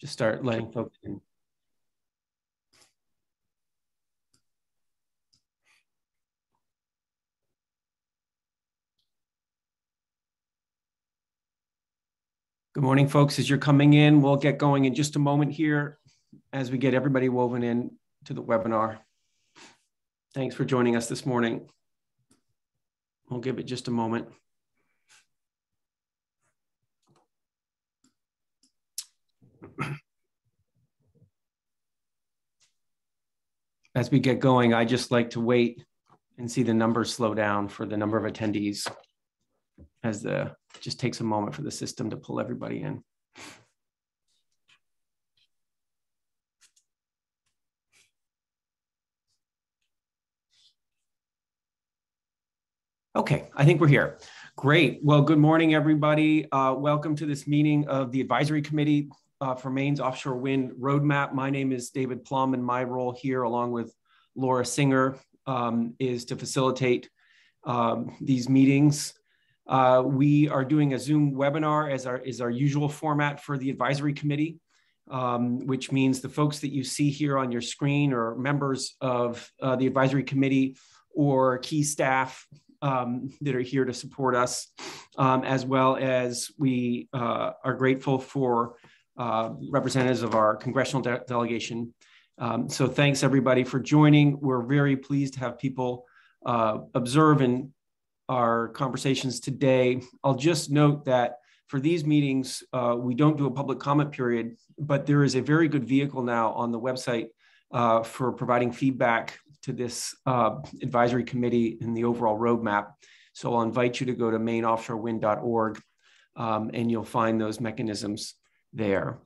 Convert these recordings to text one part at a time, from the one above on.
just start letting folks in. Good morning, folks. As you're coming in, we'll get going in just a moment here as we get everybody woven in to the webinar. Thanks for joining us this morning. We'll give it just a moment. As we get going, I just like to wait and see the numbers slow down for the number of attendees as the just takes a moment for the system to pull everybody in. Okay, I think we're here. Great. Well, good morning, everybody. Uh, welcome to this meeting of the Advisory Committee uh, for Maine's Offshore Wind Roadmap. My name is David Plumb, and my role here, along with Laura Singer, um, is to facilitate um, these meetings. Uh, we are doing a Zoom webinar as our, is our usual format for the advisory committee, um, which means the folks that you see here on your screen are members of uh, the advisory committee or key staff um, that are here to support us, um, as well as we uh, are grateful for uh, representatives of our congressional de delegation. Um, so thanks everybody for joining. We're very pleased to have people uh, observe in our conversations today. I'll just note that for these meetings, uh, we don't do a public comment period, but there is a very good vehicle now on the website uh, for providing feedback to this uh, advisory committee and the overall roadmap. So I'll invite you to go to maineoffshorewind.org um, and you'll find those mechanisms there.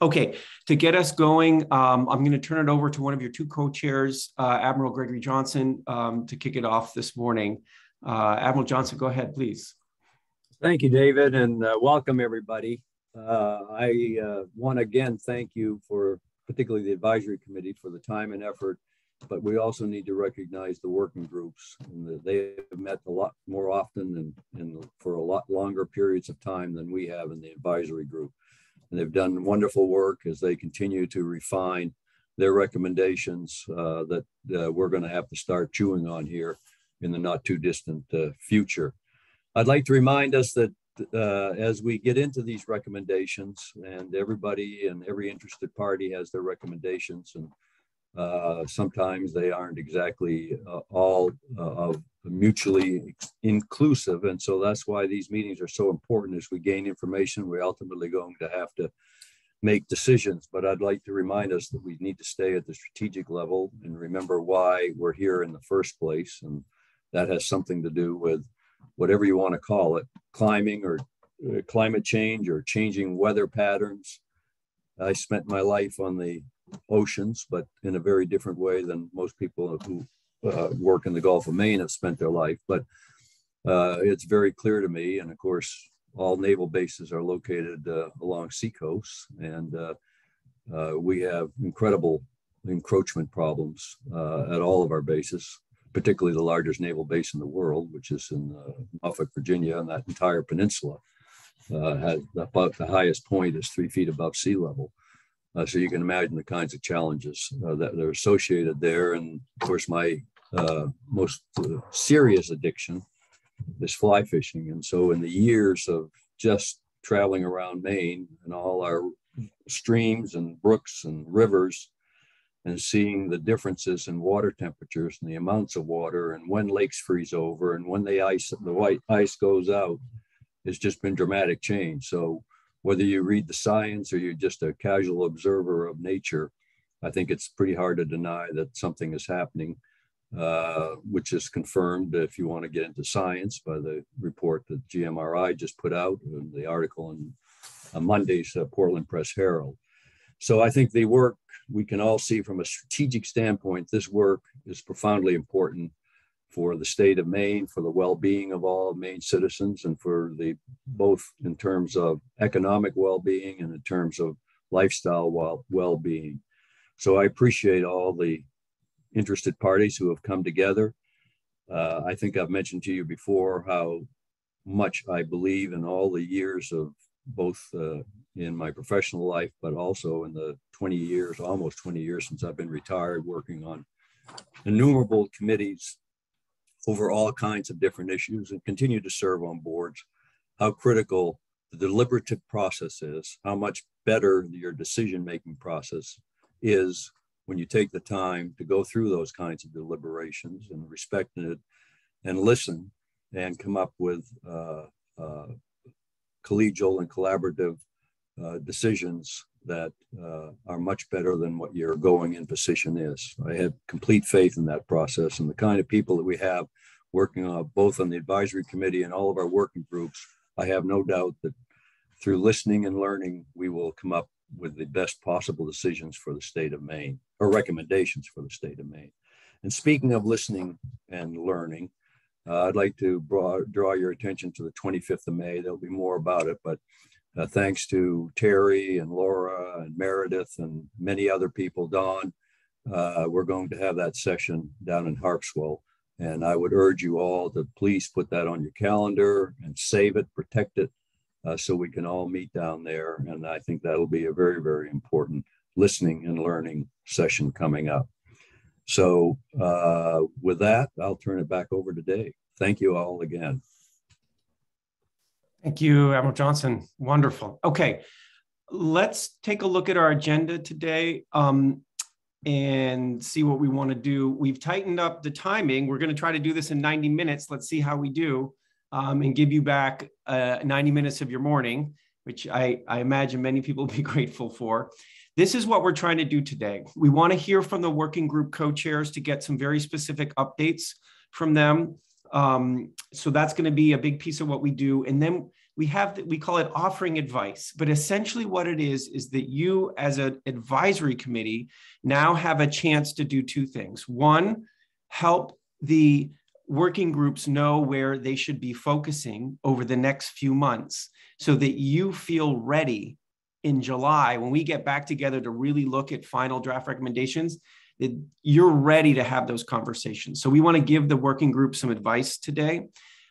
Okay, to get us going, um, I'm going to turn it over to one of your two co-chairs, uh, Admiral Gregory Johnson, um, to kick it off this morning. Uh, Admiral Johnson, go ahead, please. Thank you, David, and uh, welcome everybody. Uh, I uh, want to again thank you for particularly the advisory committee for the time and effort, but we also need to recognize the working groups and they have met a lot more often and, and for a lot longer periods of time than we have in the advisory group. And they've done wonderful work as they continue to refine their recommendations uh, that uh, we're going to have to start chewing on here in the not too distant uh, future. I'd like to remind us that uh, as we get into these recommendations, and everybody and every interested party has their recommendations, and uh, sometimes they aren't exactly uh, all uh, mutually inclusive. And so that's why these meetings are so important. As we gain information, we're ultimately going to have to make decisions. But I'd like to remind us that we need to stay at the strategic level and remember why we're here in the first place. And that has something to do with whatever you want to call it climbing or uh, climate change or changing weather patterns. I spent my life on the oceans, but in a very different way than most people who uh, work in the Gulf of Maine have spent their life. But uh, it's very clear to me, and of course, all naval bases are located uh, along seacoasts, and uh, uh, we have incredible encroachment problems at all of our bases particularly the largest naval base in the world, which is in uh, Norfolk, Virginia, and that entire peninsula uh, has about the highest point is three feet above sea level. Uh, so you can imagine the kinds of challenges uh, that are associated there. And of course, my uh, most uh, serious addiction is fly fishing. And so, in the years of just traveling around Maine and all our streams and brooks and rivers, and seeing the differences in water temperatures and the amounts of water and when lakes freeze over and when the ice the white ice goes out has just been dramatic change so whether you read the science or you're just a casual observer of nature i think it's pretty hard to deny that something is happening uh, which is confirmed if you want to get into science by the report that gmri just put out and the article in uh, monday's uh, portland press herald. So i think the work we can all see from a strategic standpoint, this work is profoundly important for the state of Maine, for the well-being of all Maine citizens, and for the both in terms of economic well-being and in terms of lifestyle well-being. So I appreciate all the interested parties who have come together. Uh, I think I've mentioned to you before how much I believe in all the years of both uh, in my professional life, but also in the 20 years, almost 20 years since I've been retired, working on innumerable committees over all kinds of different issues and continue to serve on boards, how critical the deliberative process is, how much better your decision making process is when you take the time to go through those kinds of deliberations and respect it and listen and come up with uh, uh, collegial and collaborative uh, decisions that uh, are much better than what your going in position is. I have complete faith in that process and the kind of people that we have working on both on the advisory committee and all of our working groups. I have no doubt that through listening and learning, we will come up with the best possible decisions for the state of Maine or recommendations for the state of Maine. And speaking of listening and learning, uh, I'd like to draw, draw your attention to the 25th of May. There'll be more about it, but uh, thanks to Terry and Laura and Meredith and many other people, Don, uh, we're going to have that session down in Harpswell. And I would urge you all to please put that on your calendar and save it, protect it, uh, so we can all meet down there. And I think that'll be a very, very important listening and learning session coming up. So uh, with that, I'll turn it back over to Dave. Thank you all again. Thank you, Admiral Johnson. Wonderful. Okay, let's take a look at our agenda today um, and see what we want to do. We've tightened up the timing. We're going to try to do this in 90 minutes. Let's see how we do um, and give you back uh, 90 minutes of your morning, which I, I imagine many people will be grateful for. This is what we're trying to do today. We want to hear from the working group co-chairs to get some very specific updates from them. Um, so that's going to be a big piece of what we do. And then we have, we call it offering advice, but essentially what it is, is that you as an advisory committee now have a chance to do two things. One, help the working groups know where they should be focusing over the next few months so that you feel ready in July when we get back together to really look at final draft recommendations that you're ready to have those conversations. So we want to give the working group some advice today.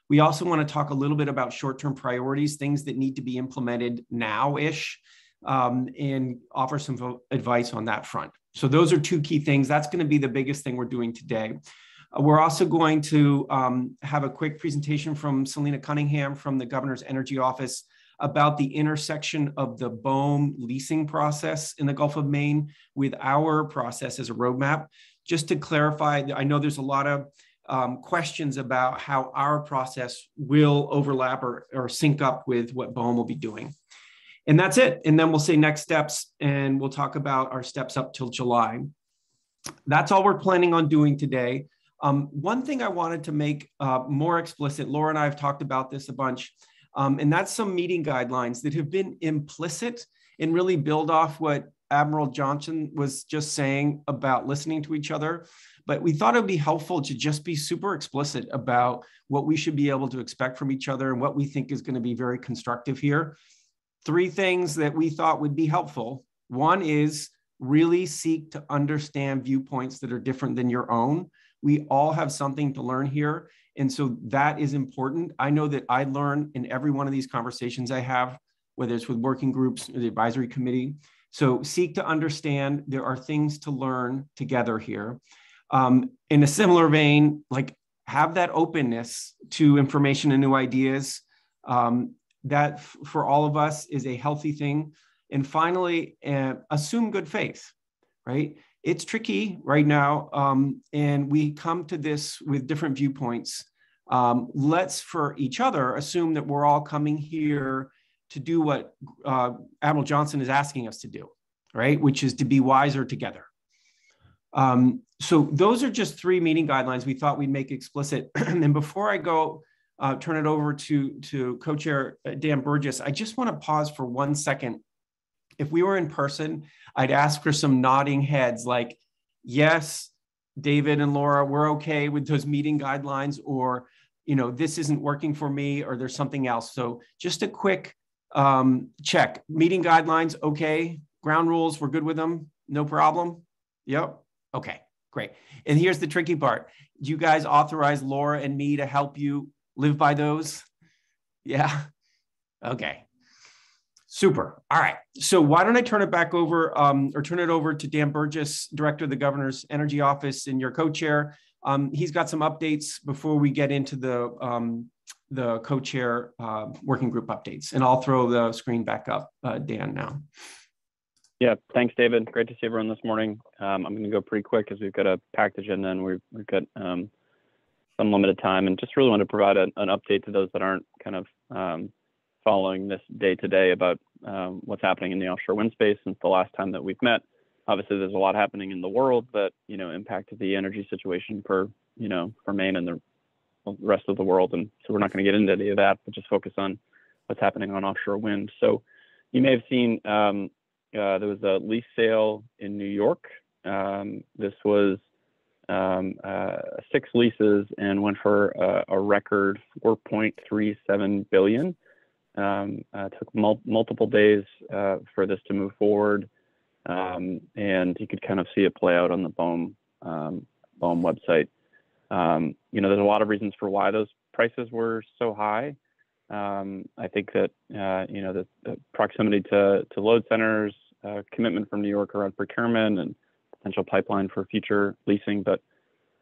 We also want to talk a little bit about short-term priorities, things that need to be implemented now-ish, um, and offer some advice on that front. So those are two key things. That's going to be the biggest thing we're doing today. Uh, we're also going to um, have a quick presentation from Celina Cunningham from the Governor's Energy Office about the intersection of the BOEM leasing process in the Gulf of Maine with our process as a roadmap. Just to clarify, I know there's a lot of um, questions about how our process will overlap or, or sync up with what BOEM will be doing. And that's it. And then we'll say next steps and we'll talk about our steps up till July. That's all we're planning on doing today. Um, one thing I wanted to make uh, more explicit, Laura and I have talked about this a bunch, um, and that's some meeting guidelines that have been implicit and really build off what Admiral Johnson was just saying about listening to each other. But we thought it would be helpful to just be super explicit about what we should be able to expect from each other and what we think is going to be very constructive here. Three things that we thought would be helpful. One is really seek to understand viewpoints that are different than your own. We all have something to learn here. And so that is important. I know that I learn in every one of these conversations I have, whether it's with working groups or the advisory committee. So seek to understand there are things to learn together here. Um, in a similar vein, like have that openness to information and new ideas. Um, that for all of us is a healthy thing. And finally, uh, assume good faith, right? it's tricky right now, um, and we come to this with different viewpoints. Um, let's, for each other, assume that we're all coming here to do what uh, Admiral Johnson is asking us to do, right? Which is to be wiser together. Um, so those are just three meeting guidelines we thought we'd make explicit. and before I go uh, turn it over to, to co-chair uh, Dan Burgess, I just want to pause for one second if we were in person, I'd ask for some nodding heads like, yes, David and Laura, we're okay with those meeting guidelines, or, you know, this isn't working for me, or there's something else. So just a quick um, check. Meeting guidelines, okay. Ground rules, we're good with them, no problem. Yep. Okay, great. And here's the tricky part. Do you guys authorize Laura and me to help you live by those? Yeah. Okay. Super. All right. So why don't I turn it back over um, or turn it over to Dan Burgess, Director of the Governor's Energy Office and your co-chair. Um, he's got some updates before we get into the um, the co-chair uh, working group updates. And I'll throw the screen back up, uh, Dan, now. Yeah, thanks, David. Great to see everyone this morning. Um, I'm going to go pretty quick because we've got a packed agenda and we've, we've got um, some limited time and just really want to provide a, an update to those that aren't kind of um, following this day to day about um, what's happening in the offshore wind space since the last time that we've met. Obviously, there's a lot happening in the world that you know impacted the energy situation for you know for Maine and the rest of the world, and so we're not going to get into any of that, but just focus on what's happening on offshore wind. So, you may have seen um, uh, there was a lease sale in New York. Um, this was um, uh, six leases and went for a, a record 4.37 billion. Um, uh, took mul multiple days uh, for this to move forward, um, and you could kind of see it play out on the BOEM um, website. Um, you know, there's a lot of reasons for why those prices were so high. Um, I think that uh, you know the, the, proximity to to load centers, uh, commitment from New York around procurement, and potential pipeline for future leasing, but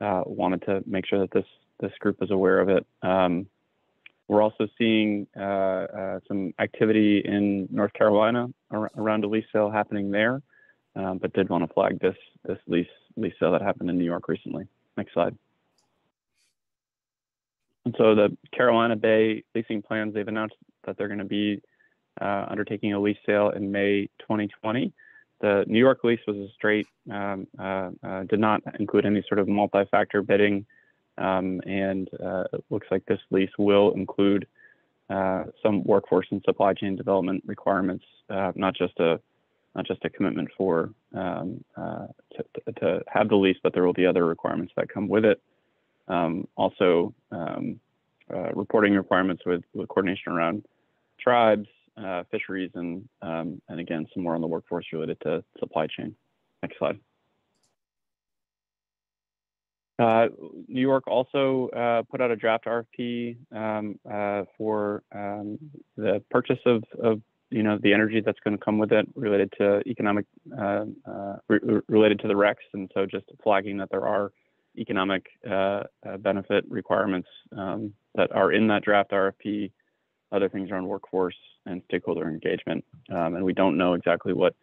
uh, wanted to make sure that this this group is aware of it. Um, we're also seeing uh, uh, some activity in North Carolina ar around a lease sale happening there, um, but did want to flag this this lease lease sale that happened in New York recently. Next slide. And so the Carolina Bay leasing plans, they've announced that they're going to be uh, undertaking a lease sale in May 2020. The New York lease was a straight, um, uh, uh, did not include any sort of multi-factor bidding. Um, and uh, it looks like this lease will include uh, some workforce and supply chain development requirements, uh, not just a not just a commitment for um, to, to, have the lease, but there will be other requirements that come with it. Um, also, um, reporting requirements with, with coordination around tribes, uh, fisheries, and um, and again some more on the workforce related to supply chain. Next slide. Uh, New York also uh, put out a draft RFP um, uh, for um, the purchase of, of, you know, the energy that's going to come with it related to economic, uh, uh, re related to the RECs. And so just flagging that there are economic uh, uh, benefit requirements um, that are in that draft RFP, other things around workforce and stakeholder engagement. Um, and we don't know exactly what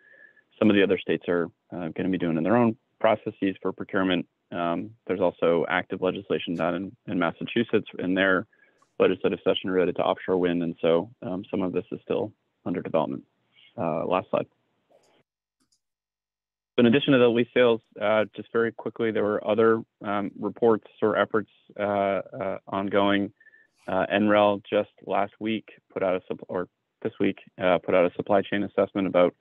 some of the other states are uh, going to be doing in their own processes for procurement. Um, there's also active legislation done in, in, Massachusetts in their legislative session related to offshore wind. And so um, some of this is still under development. Uh, last slide in addition to the lease sales, uh, just very quickly, there were other um, reports or efforts uh, uh, ongoing. Uh, NREL just last week put out a or this week uh, put out a supply chain assessment about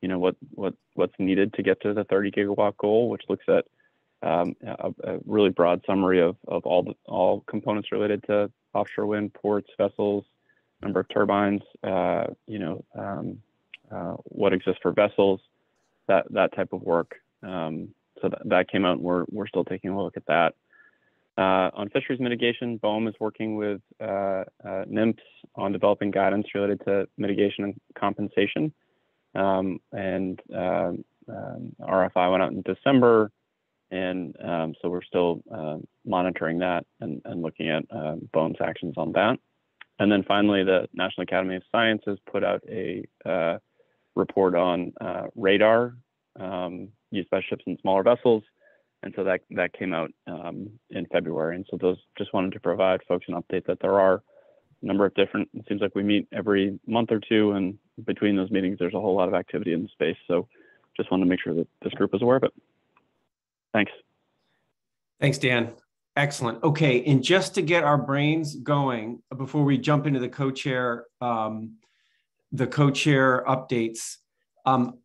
you know what what what's needed to get to the 30 gigawatt goal, which looks at um, a, a, really broad summary of of all the, all components related to offshore wind, ports, vessels, number of turbines, uh, you know um, what exists for vessels that that type of work. Um, so that, that came out, and we're we're still taking a look at that. Uh, on fisheries mitigation, BOEM is working with uh, uh, NMFS on developing guidance related to mitigation and compensation. Um, and um, um RFI went out in December, and um, so we're still uh, monitoring that and, and looking at um, BOEM's actions on that. And then finally, the National Academy of Sciences put out a uh, report on uh, radar um, used by ships and smaller vessels. And so that, that came out um, in February. And so those just wanted to provide folks an update that there are a number of different, it seems like we meet every month or two. And between those meetings, there's a whole lot of activity in the space. So just wanted to make sure that this group is aware of it. Thanks. Thanks, Dan. Excellent. Okay, and just to get our brains going before we jump into the co-chair um, the co-chair updates. Um,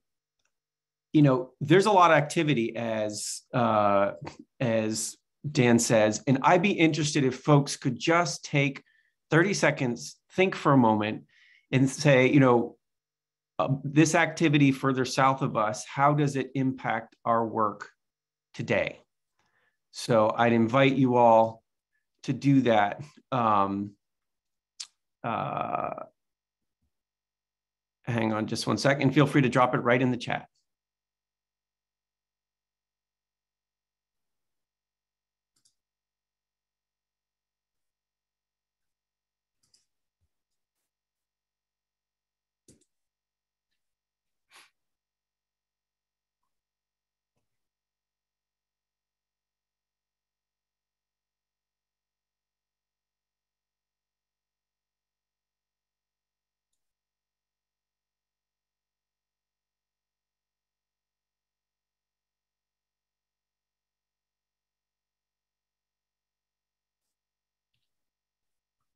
you know, there's a lot of activity as uh, as Dan says, and I'd be interested if folks could just take 30 seconds, think for a moment, and say, you know, uh, this activity further south of us, how does it impact our work today? So I'd invite you all to do that. Um, uh, hang on just one second. Feel free to drop it right in the chat.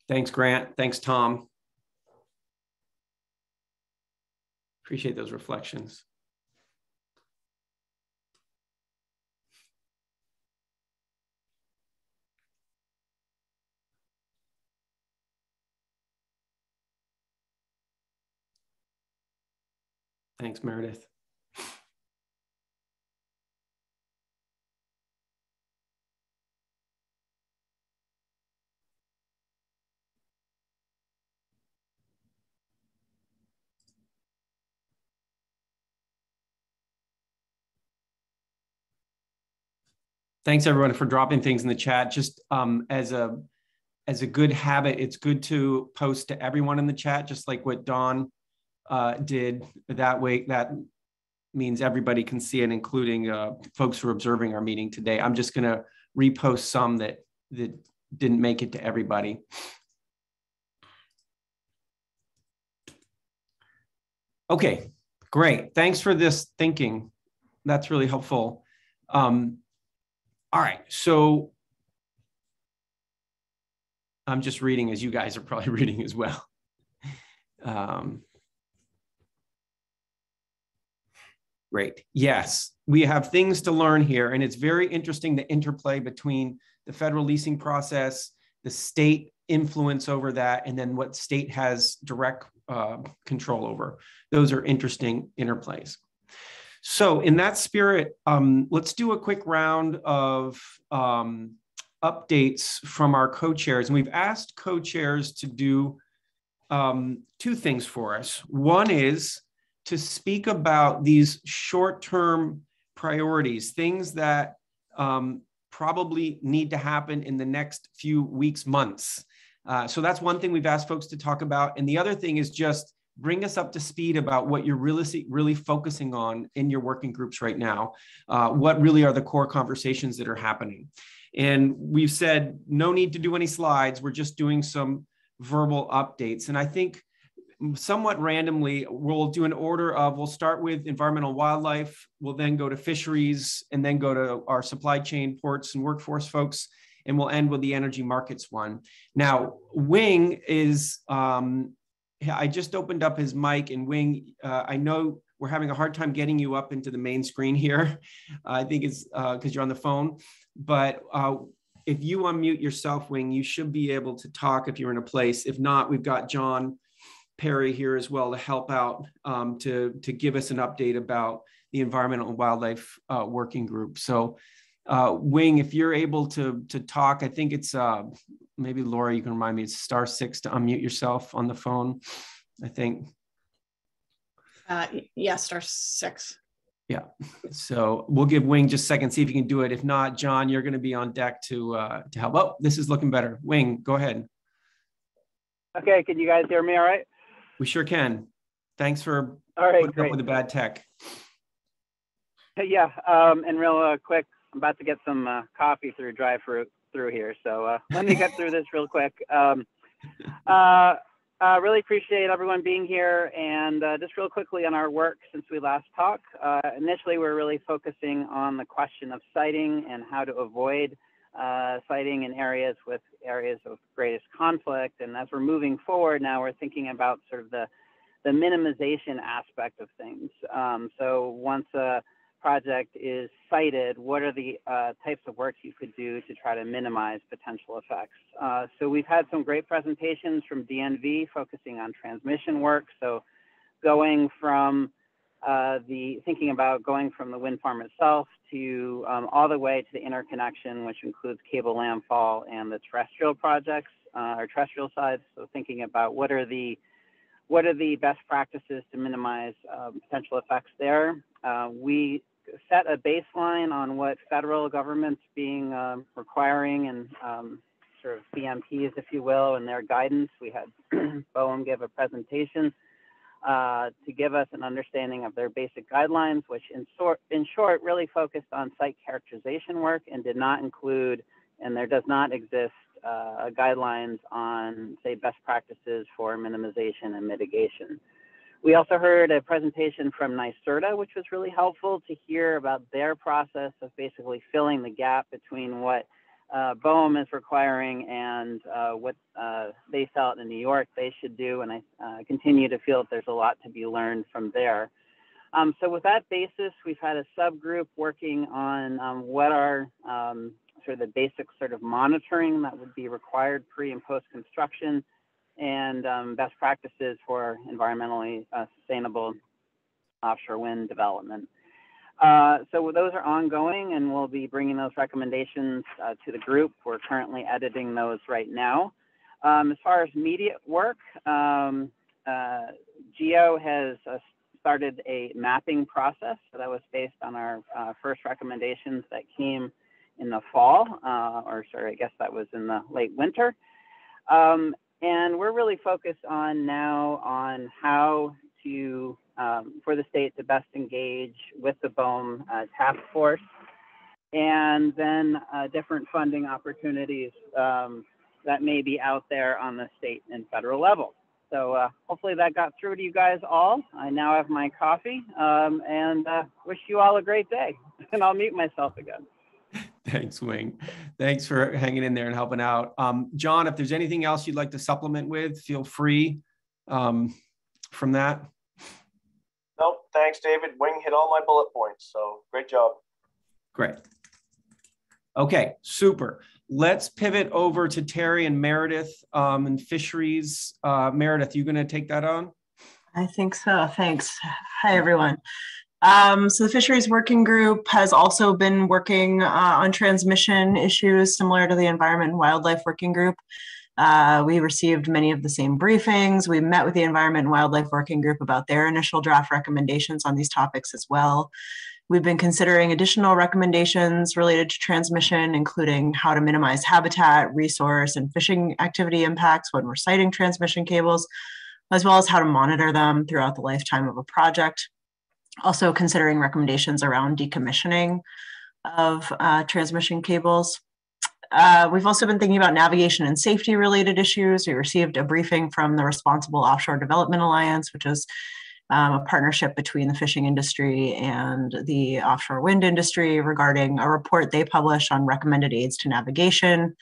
Thanks, Grant. Thanks, Tom. Appreciate those reflections. Thanks, Meredith. Thanks everyone for dropping things in the chat. Just um, as a as a good habit, it's good to post to everyone in the chat, just like what Don uh, did. That way, that means everybody can see it, including uh, folks who are observing our meeting today. I'm just going to repost some that that didn't make it to everybody. Okay, great. Thanks for this thinking. That's really helpful. Um, all right, so I'm just reading as you guys are probably reading as well. Um, great. Yes, we have things to learn here, and it's very interesting the interplay between the federal leasing process, the state influence over that, and then what state has direct uh, control over. Those are interesting interplays. So, in that spirit, um, let's do a quick round of um, updates from our co chairs. And we've asked co chairs to do um, two things for us. One is to speak about these short term priorities, things that um, probably need to happen in the next few weeks, months. Uh, so that's one thing we've asked folks to talk about. And the other thing is just bring us up to speed about what you're really really focusing on in your working groups right now. Uh, what really are the core conversations that are happening? And we've said no need to do any slides. We're just doing some verbal updates. And i think somewhat randomly we'll do an order of we'll start with environmental wildlife. We'll then go to fisheries and then go to our supply chain ports and workforce folks. And we'll end with the energy markets one. Now wing is um, I just opened up his mic and Wing. Uh, I know we're having a hard time getting you up into the main screen here. I think it's because uh, you're on the phone. But uh, if you unmute yourself, Wing, you should be able to talk if you're in a place. If not, we've got John Perry here as well to help out um, to, to give us an update about the Environmental and Wildlife uh, Working Group. So uh, Wing, if you're able to to talk, I think it's uh, maybe Laura, you can remind me, it's star six to unmute yourself on the phone, I think. Uh, yeah, star six. Yeah, so we'll give Wing just a second, see if you can do it. If not, John, you're going to be on deck to uh, to help. Oh, this is looking better. Wing, go ahead. Okay, can you guys hear me all right? We sure can. Thanks for all right, putting great. up with the bad tech. Yeah, um, and real uh, quick, I'm about to get some uh, coffee through drive through through here. So uh, let me get through this real quick. Um, uh, uh, really appreciate everyone being here. And uh, just real quickly on our work since we last talked. Uh, initially, we're really focusing on the question of siting and how to avoid uh, siting in areas with areas of greatest conflict. And as we're moving forward now, we're thinking about sort of the the minimization aspect of things. Um, so once a project is sited, what are the uh, types of work you could do to try to minimize potential effects? Uh, so we've had some great presentations from DNV focusing on transmission work. So going from uh, the thinking about going from the wind farm itself to um, all the way to the interconnection, which includes cable landfall and the terrestrial projects uh, or terrestrial sides. So thinking about what are the what are the best practices to minimize um, potential effects there? Uh, we set a baseline on what federal government's being um, requiring and um, sort of BMPs, if you will, and their guidance. We had BOEM give a presentation uh, to give us an understanding of their basic guidelines, which in, sort, in short really focused on site characterization work and did not include, and there does not exist uh, guidelines on, say, best practices for minimization and mitigation. We also heard a presentation from NYSERDA, which was really helpful to hear about their process of basically filling the gap between what uh, BOEM is requiring and uh, what uh, they felt in New York they should do. And I uh, continue to feel that there's a lot to be learned from there. Um, so with that basis, we've had a subgroup working on um, what are um, sort of the basic sort of monitoring that would be required pre and post construction and um, best practices for environmentally uh, sustainable offshore wind development. Uh, so those are ongoing and we'll be bringing those recommendations uh, to the group. We're currently editing those right now. Um, as far as immediate work, um, uh, GEO has uh, started a mapping process. So that was based on our uh, first recommendations that came in the fall, or sorry, I guess that was in the late winter. Um, and we're really focused on now on how to um, for the state to best engage with the BOEM uh, task force and then uh, different funding opportunities um, that may be out there on the state and federal level. So uh, hopefully that got through to you guys all. I now have my coffee um, and uh, wish you all a great day. And I'll mute myself again. Thanks, Wing. Thanks for hanging in there and helping out. Um, John, if there's anything else you'd like to supplement with, feel free um, from that. Nope. Thanks, David. Wing hit all my bullet points. So great job. Great. Okay, super. Let's pivot over to Terry and Meredith um, and fisheries. Uh, Meredith, you going to take that on? I think so. Thanks. Hi, everyone. Um, so the fisheries working group has also been working uh, on transmission issues similar to the environment and wildlife working group. Uh, we received many of the same briefings. We met with the Environment and Wildlife Working Group about their initial draft recommendations on these topics as well. We've been considering additional recommendations related to transmission, including how to minimize habitat, resource, and fishing activity impacts when we're siting transmission cables, as well as how to monitor them throughout the lifetime of a project. Also considering recommendations around decommissioning of uh, transmission cables. Uh, we've also been thinking about navigation and safety related issues. We received a briefing from the Responsible Offshore Development Alliance, which is um, a partnership between the fishing industry and the offshore wind industry regarding a report they published on recommended aids to navigation.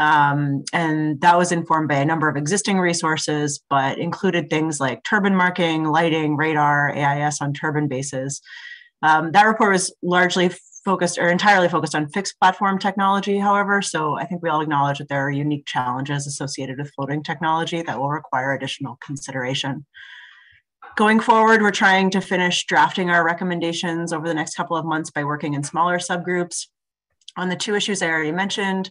Um, and that was informed by a number of existing resources, but included things like turbine marking, lighting, radar, AIS on turbine bases. Um, that report was largely focused or entirely focused on fixed platform technology, however. So I think we all acknowledge that there are unique challenges associated with floating technology that will require additional consideration. Going forward, we're trying to finish drafting our recommendations over the next couple of months by working in smaller subgroups. On the two issues I already mentioned,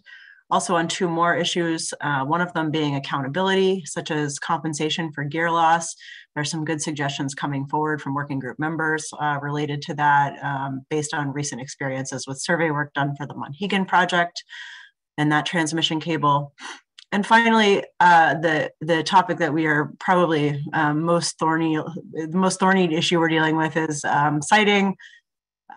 also on two more issues, uh, one of them being accountability, such as compensation for gear loss. There are some good suggestions coming forward from working group members uh, related to that um, based on recent experiences with survey work done for the Monhegan project and that transmission cable. And finally, uh, the the topic that we are probably um, most thorny, the most thorny issue we're dealing with is um, siting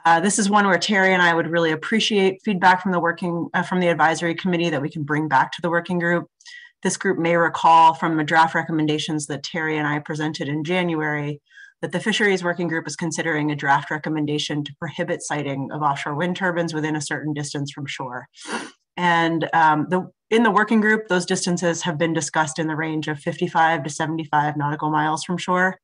uh, this is one where Terry and I would really appreciate feedback from the working uh, from the advisory committee that we can bring back to the working group. This group may recall from the draft recommendations that Terry and I presented in January that the fisheries working group is considering a draft recommendation to prohibit siting of offshore wind turbines within a certain distance from shore. And um, the, in the working group, those distances have been discussed in the range of 55 to 75 nautical miles from shore.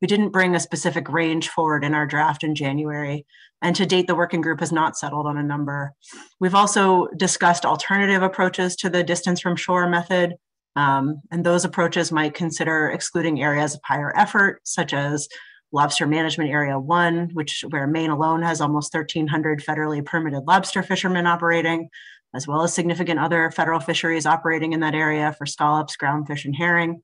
We didn't bring a specific range forward in our draft in January, and to date, the working group has not settled on a number. We've also discussed alternative approaches to the distance from shore method, um, and those approaches might consider excluding areas of higher effort, such as Lobster Management Area 1, which where Maine alone has almost 1,300 federally permitted lobster fishermen operating, as well as significant other federal fisheries operating in that area for scallops, groundfish, and herring.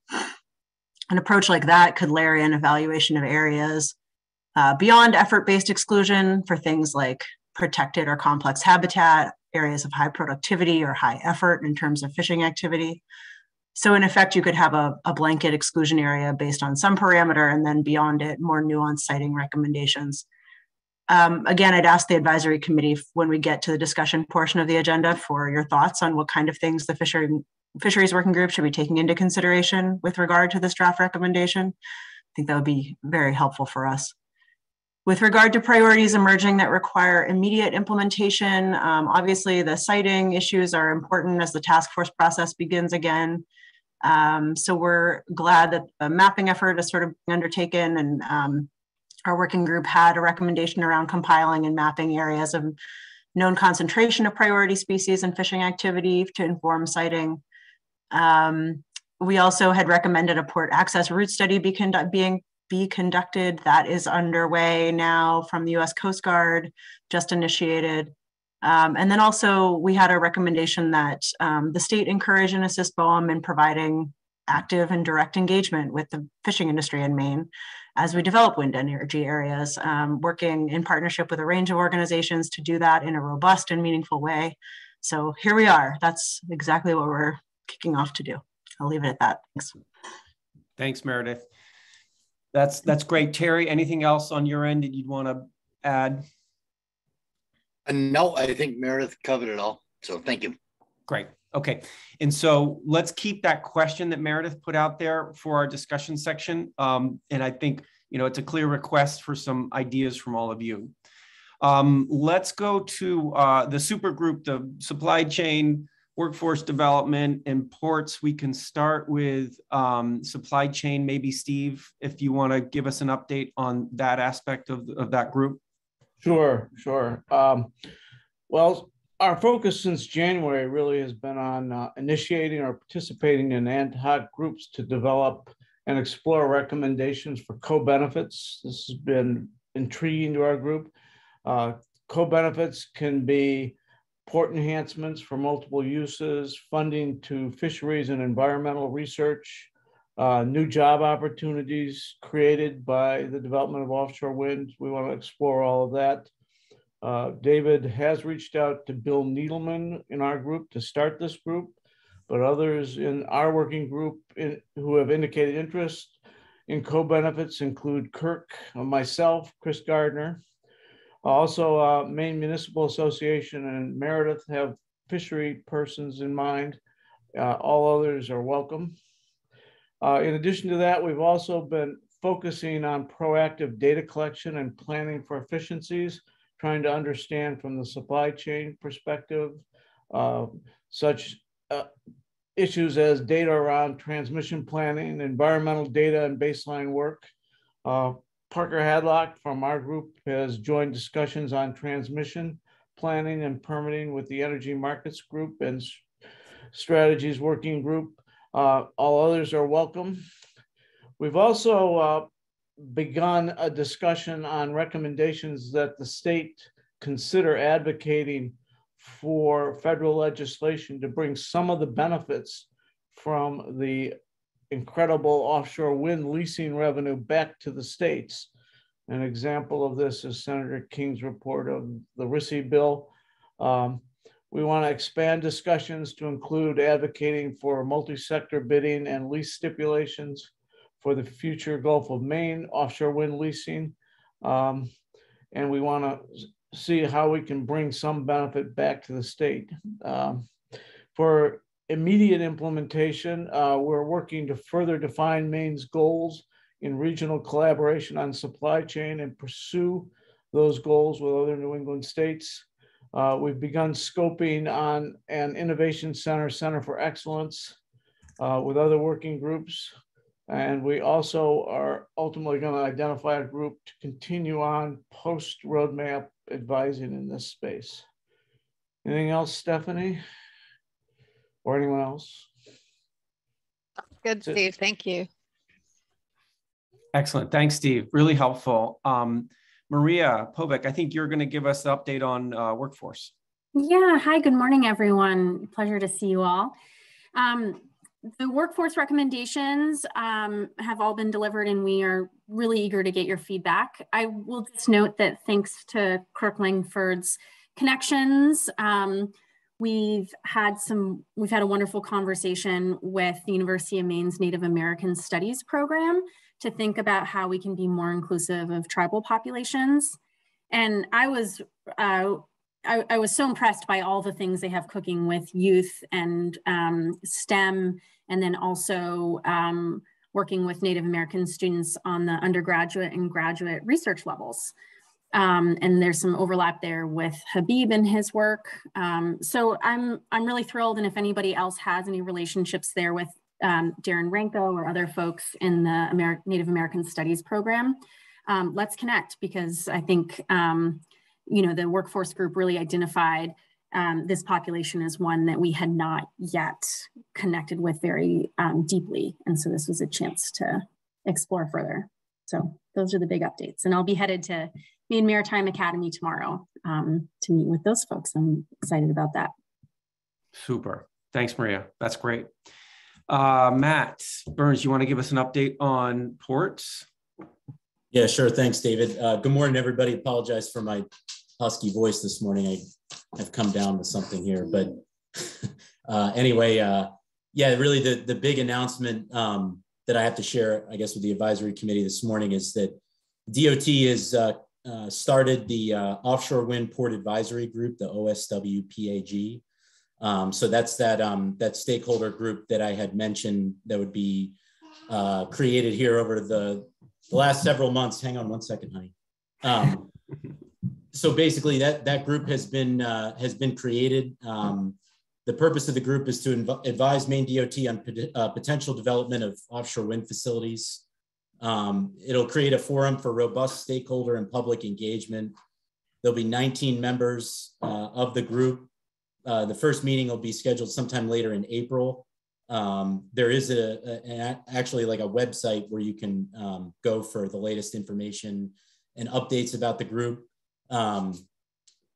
An approach like that could layer in evaluation of areas uh, beyond effort-based exclusion for things like protected or complex habitat, areas of high productivity or high effort in terms of fishing activity. So in effect, you could have a, a blanket exclusion area based on some parameter and then beyond it, more nuanced siting recommendations. Um, again, I'd ask the advisory committee when we get to the discussion portion of the agenda for your thoughts on what kind of things the fishery, fisheries working group should be taking into consideration with regard to this draft recommendation. I think that would be very helpful for us. With regard to priorities emerging that require immediate implementation, um, obviously the siting issues are important as the task force process begins again. Um, so we're glad that the mapping effort is sort of undertaken and um, our working group had a recommendation around compiling and mapping areas of known concentration of priority species and fishing activity to inform siting. Um, we also had recommended a port access route study be being be conducted. That is underway now from the US Coast Guard, just initiated. Um, and then also we had a recommendation that um, the state encourage and assist BOEM in providing active and direct engagement with the fishing industry in Maine as we develop wind energy areas, um, working in partnership with a range of organizations to do that in a robust and meaningful way. So here we are. That's exactly what we're kicking off to do. I'll leave it at that. Thanks. Thanks, Meredith. That's that's great. Terry, anything else on your end that you'd want to add? Uh, no, I think Meredith covered it all. So thank you. Great. Okay. And so let's keep that question that Meredith put out there for our discussion section. Um, and I think, you know, it's a clear request for some ideas from all of you. Um, let's go to uh, the super group, the supply chain, workforce development, and ports. We can start with um, supply chain. Maybe Steve, if you want to give us an update on that aspect of, of that group. Sure, sure. Um, well, our focus since January really has been on uh, initiating or participating in ad hoc groups to develop and explore recommendations for co-benefits. This has been intriguing to our group. Uh, co-benefits can be port enhancements for multiple uses, funding to fisheries and environmental research, uh, new job opportunities created by the development of offshore wind. We want to explore all of that. Uh, David has reached out to Bill Needelman in our group to start this group, but others in our working group in, who have indicated interest in co-benefits include Kirk, myself, Chris Gardner. Also, uh, Maine Municipal Association and Meredith have fishery persons in mind. Uh, all others are welcome. Uh, in addition to that, we've also been focusing on proactive data collection and planning for efficiencies trying to understand from the supply chain perspective, uh, such uh, issues as data around transmission planning, environmental data, and baseline work. Parker Hadlock from our group has joined discussions on transmission planning and permitting with the Energy Markets Group and Strategies Working Group. Uh, all others are welcome. We've also uh, begun a discussion on recommendations that the state consider advocating for federal legislation to bring some of the benefits from the incredible offshore wind leasing revenue back to the states. An example of this is Senator King's report of the RISEE bill. Um, we want to expand discussions to include advocating for multi-sector bidding and lease stipulations for the future Gulf of Maine offshore wind leasing. Um, and we want to see how we can bring some benefit back to the state. Um, for immediate implementation, uh, we're working to further define Maine's goals in regional collaboration on supply chain and pursue those goals with other New England states. Uh, we've begun scoping on an innovation center, Center for Excellence, uh, with other working groups. And we also are ultimately going to identify a group to continue on post roadmap advising in this space. Anything else, Stephanie? Or anyone else? Good, Steve. Thank you. Excellent. Thanks, Steve. Really helpful. Um, Maria Povek, I think you're going to give us an update on uh, workforce. Yeah. Hi, good morning, everyone. Pleasure to see you all. Um, the workforce recommendations um, have all been delivered and we are really eager to get your feedback. I will just note that thanks to Kirk Langford's connections, um, we've had some, we've had a wonderful conversation with the University of Maine's Native American Studies program to think about how we can be more inclusive of tribal populations. And I was uh, I, I, was so impressed by all the things they have cooking with youth and um, STEM, and then also um, working with Native American students on the undergraduate and graduate research levels. Um, and there's some overlap there with Habib and his work. Um, so I'm, I'm really thrilled. And if anybody else has any relationships there with um, Darren Ranco or other folks in the Native American Studies program, um, let's connect because I think you know, the workforce group really identified um, this population as one that we had not yet connected with very um, deeply. And so this was a chance to explore further. So those are the big updates. And I'll be headed to Maine Maritime Academy tomorrow um, to meet with those folks. I'm excited about that. Super. Thanks, Maria. That's great. Uh, Matt Burns, you want to give us an update on ports? Yeah, sure. Thanks, David. Uh, good morning, everybody. Apologize for my husky voice this morning. I have come down with something here, but uh, anyway, uh, yeah, really the the big announcement um, that I have to share, I guess, with the advisory committee this morning is that DOT has uh, started the uh, Offshore Wind Port Advisory Group, the OSWPAG. Um, so that's that um, that stakeholder group that I had mentioned that would be uh, created here over the the last several months. Hang on one second, honey. Um, so basically, that that group has been uh, has been created. Um, the purpose of the group is to advise Maine DOT on pot- uh, potential development of offshore wind facilities. Um, it'll create a forum for robust stakeholder and public engagement. There'll be 19 members uh, of the group. Uh, the first meeting will be scheduled sometime later in April. Um, there is a, a, actually like a website where you can um, go for the latest information and updates about the group. Um,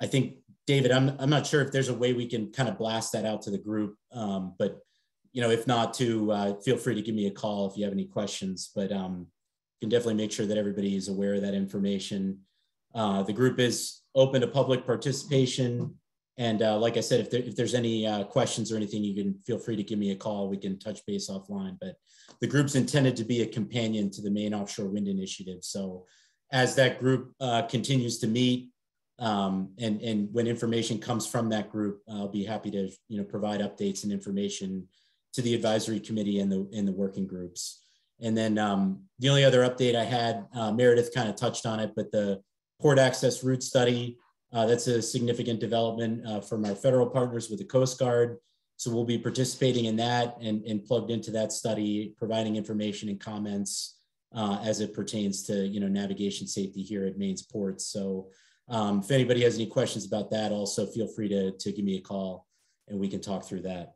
I think David, I'm I'm not sure if there's a way we can kind of blast that out to the group, um, but you know, if not, to uh, feel free to give me a call if you have any questions. But um, can definitely make sure that everybody is aware of that information. Uh, the group is open to public participation. And uh, like I said, if, there, if there's any uh, questions or anything, you can feel free to give me a call. We can touch base offline. But the group's intended to be a companion to the Maine offshore wind initiative. So as that group uh, continues to meet um, and, and when information comes from that group, I'll be happy to you know, provide updates and information to the advisory committee and the, and the working groups. And then um, the only other update I had, uh, Meredith kind of touched on it, but the port access route study uh, that's a significant development uh, from our federal partners with the Coast Guard. So we'll be participating in that and, and plugged into that study, providing information and comments uh, as it pertains to you know navigation safety here at Maine's ports. So um, if anybody has any questions about that, also feel free to, to give me a call and we can talk through that.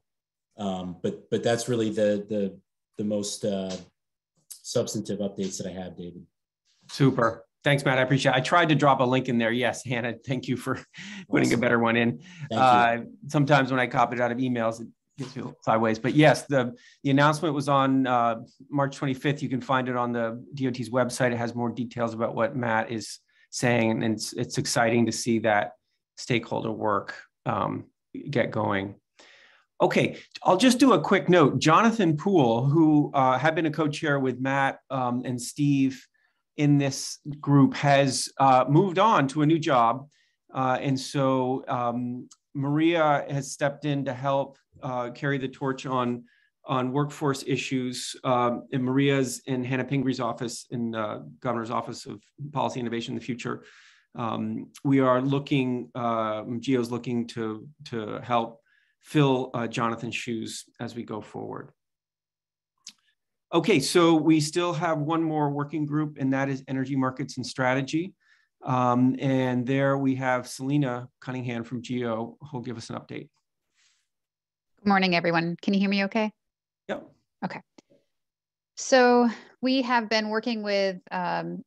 Um, but but that's really the the the most uh, substantive updates that I have, David. Super. Thanks, Matt. I appreciate it. I tried to drop a link in there. Yes, Hannah, thank you for putting awesome. a better one in. Uh, sometimes when I copy it out of emails, it gets me sideways. But yes, the, the announcement was on uh, March 25th. You can find it on the DOT's website. It has more details about what Matt is saying. And it's, it's exciting to see that stakeholder work um, get going. Okay, I'll just do a quick note. Jonathan Poole, who uh, had been a co-chair with Matt um, and Steve in this group has uh, moved on to a new job. Uh, and so um, Maria has stepped in to help uh, carry the torch on, on workforce issues. Um, and Maria's in Hannah Pingree's office in the Governor's Office of Policy Innovation in the future. Um, we are looking, uh, GEO's looking to, to help fill uh, Jonathan's shoes as we go forward. Okay, so we still have one more working group, and that is energy markets and strategy. Um, and there we have Celina Cunningham from GEO who'll give us an update. Good morning, everyone. Can you hear me okay? Yep. Okay. So we have been working with um,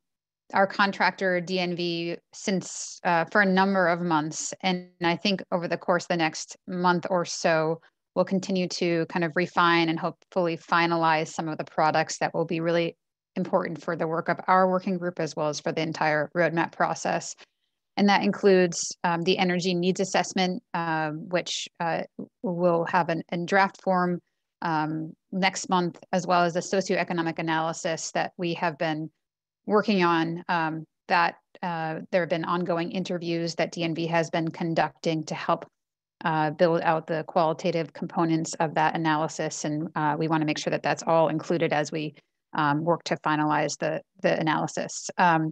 our contractor DNV since uh, for a number of months. And I think over the course of the next month or so, we'll continue to kind of refine and hopefully finalize some of the products that will be really important for the work of our working group as well as for the entire roadmap process. And that includes um, the energy needs assessment, um, which uh, will have an, in draft form um, next month, as well as the socioeconomic analysis that we have been working on. Um, that uh, there have been ongoing interviews that DNV has been conducting to help uh, build out the qualitative components of that analysis. And uh, we want to make sure that that's all included as we um, work to finalize the, the analysis. Um,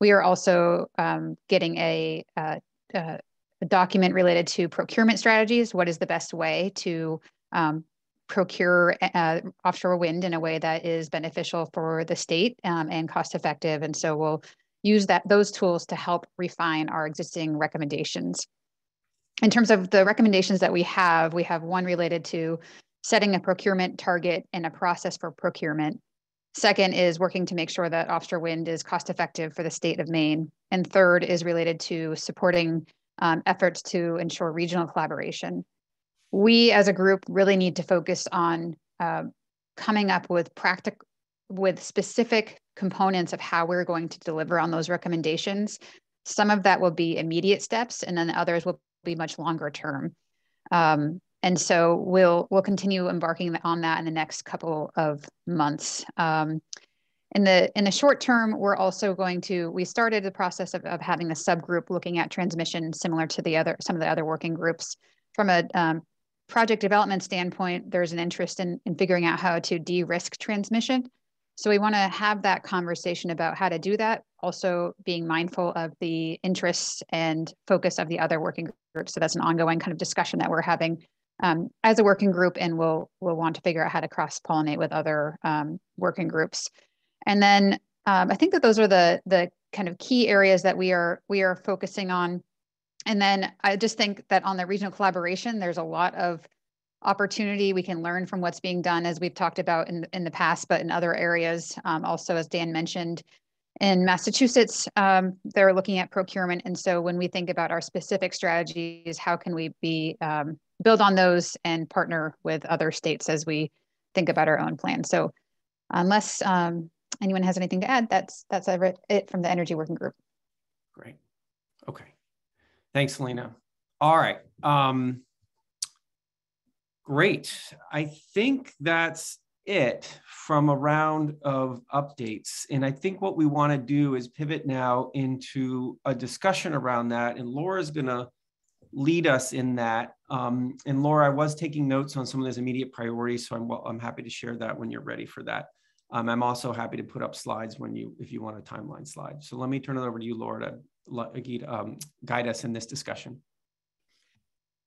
we are also um, getting a, a, a, document related to procurement strategies. What is the best way to um, procure uh, offshore wind in a way that is beneficial for the state um, and cost effective? And so we'll use that those tools to help refine our existing recommendations. In terms of the recommendations that we have, we have one related to setting a procurement target and a process for procurement. Second is working to make sure that offshore wind is cost effective for the state of Maine. And third is related to supporting um, efforts to ensure regional collaboration. We as a group really need to focus on uh, coming up with practical, with specific components of how we're going to deliver on those recommendations. Some of that will be immediate steps, and then others will be much longer term. Um, and so we'll we'll continue embarking on that in the next couple of months. Um, in the in the short term, we're also going to we started the process of, of having a subgroup looking at transmission, similar to the other some of the other working groups. From a um, project development standpoint, there's an interest in, in figuring out how to de-risk transmission. So we want to have that conversation about how to do that, also being mindful of the interests and focus of the other working groups. So that's an ongoing kind of discussion that we're having um, as a working group, and we'll we'll want to figure out how to cross pollinate with other um, working groups. And then um, I think that those are the the kind of key areas that we are we are focusing on. And then I just think that on the regional collaboration, there's a lot of opportunity. We can learn from what's being done, as we've talked about in in the past, but in other areas um, also, as Dan mentioned. In Massachusetts, um, they're looking at procurement. And so when we think about our specific strategies, how can we be um, build on those and partner with other states as we think about our own plan. So unless um, anyone has anything to add, that's that's it from the Energy Working Group. Great. Thanks, Lena. All right. Um, great. I think that's it from a round of updates. And I think what we want to do is pivot now into a discussion around that. And Laura's going to lead us in that. Um, and Laura, I was taking notes on some of those immediate priorities, so I'm, well, I'm happy to share that when you're ready for that. Um, I'm also happy to put up slides when you, if you want a timeline slide. So let me turn it over to you, Laura, to um, guide us in this discussion.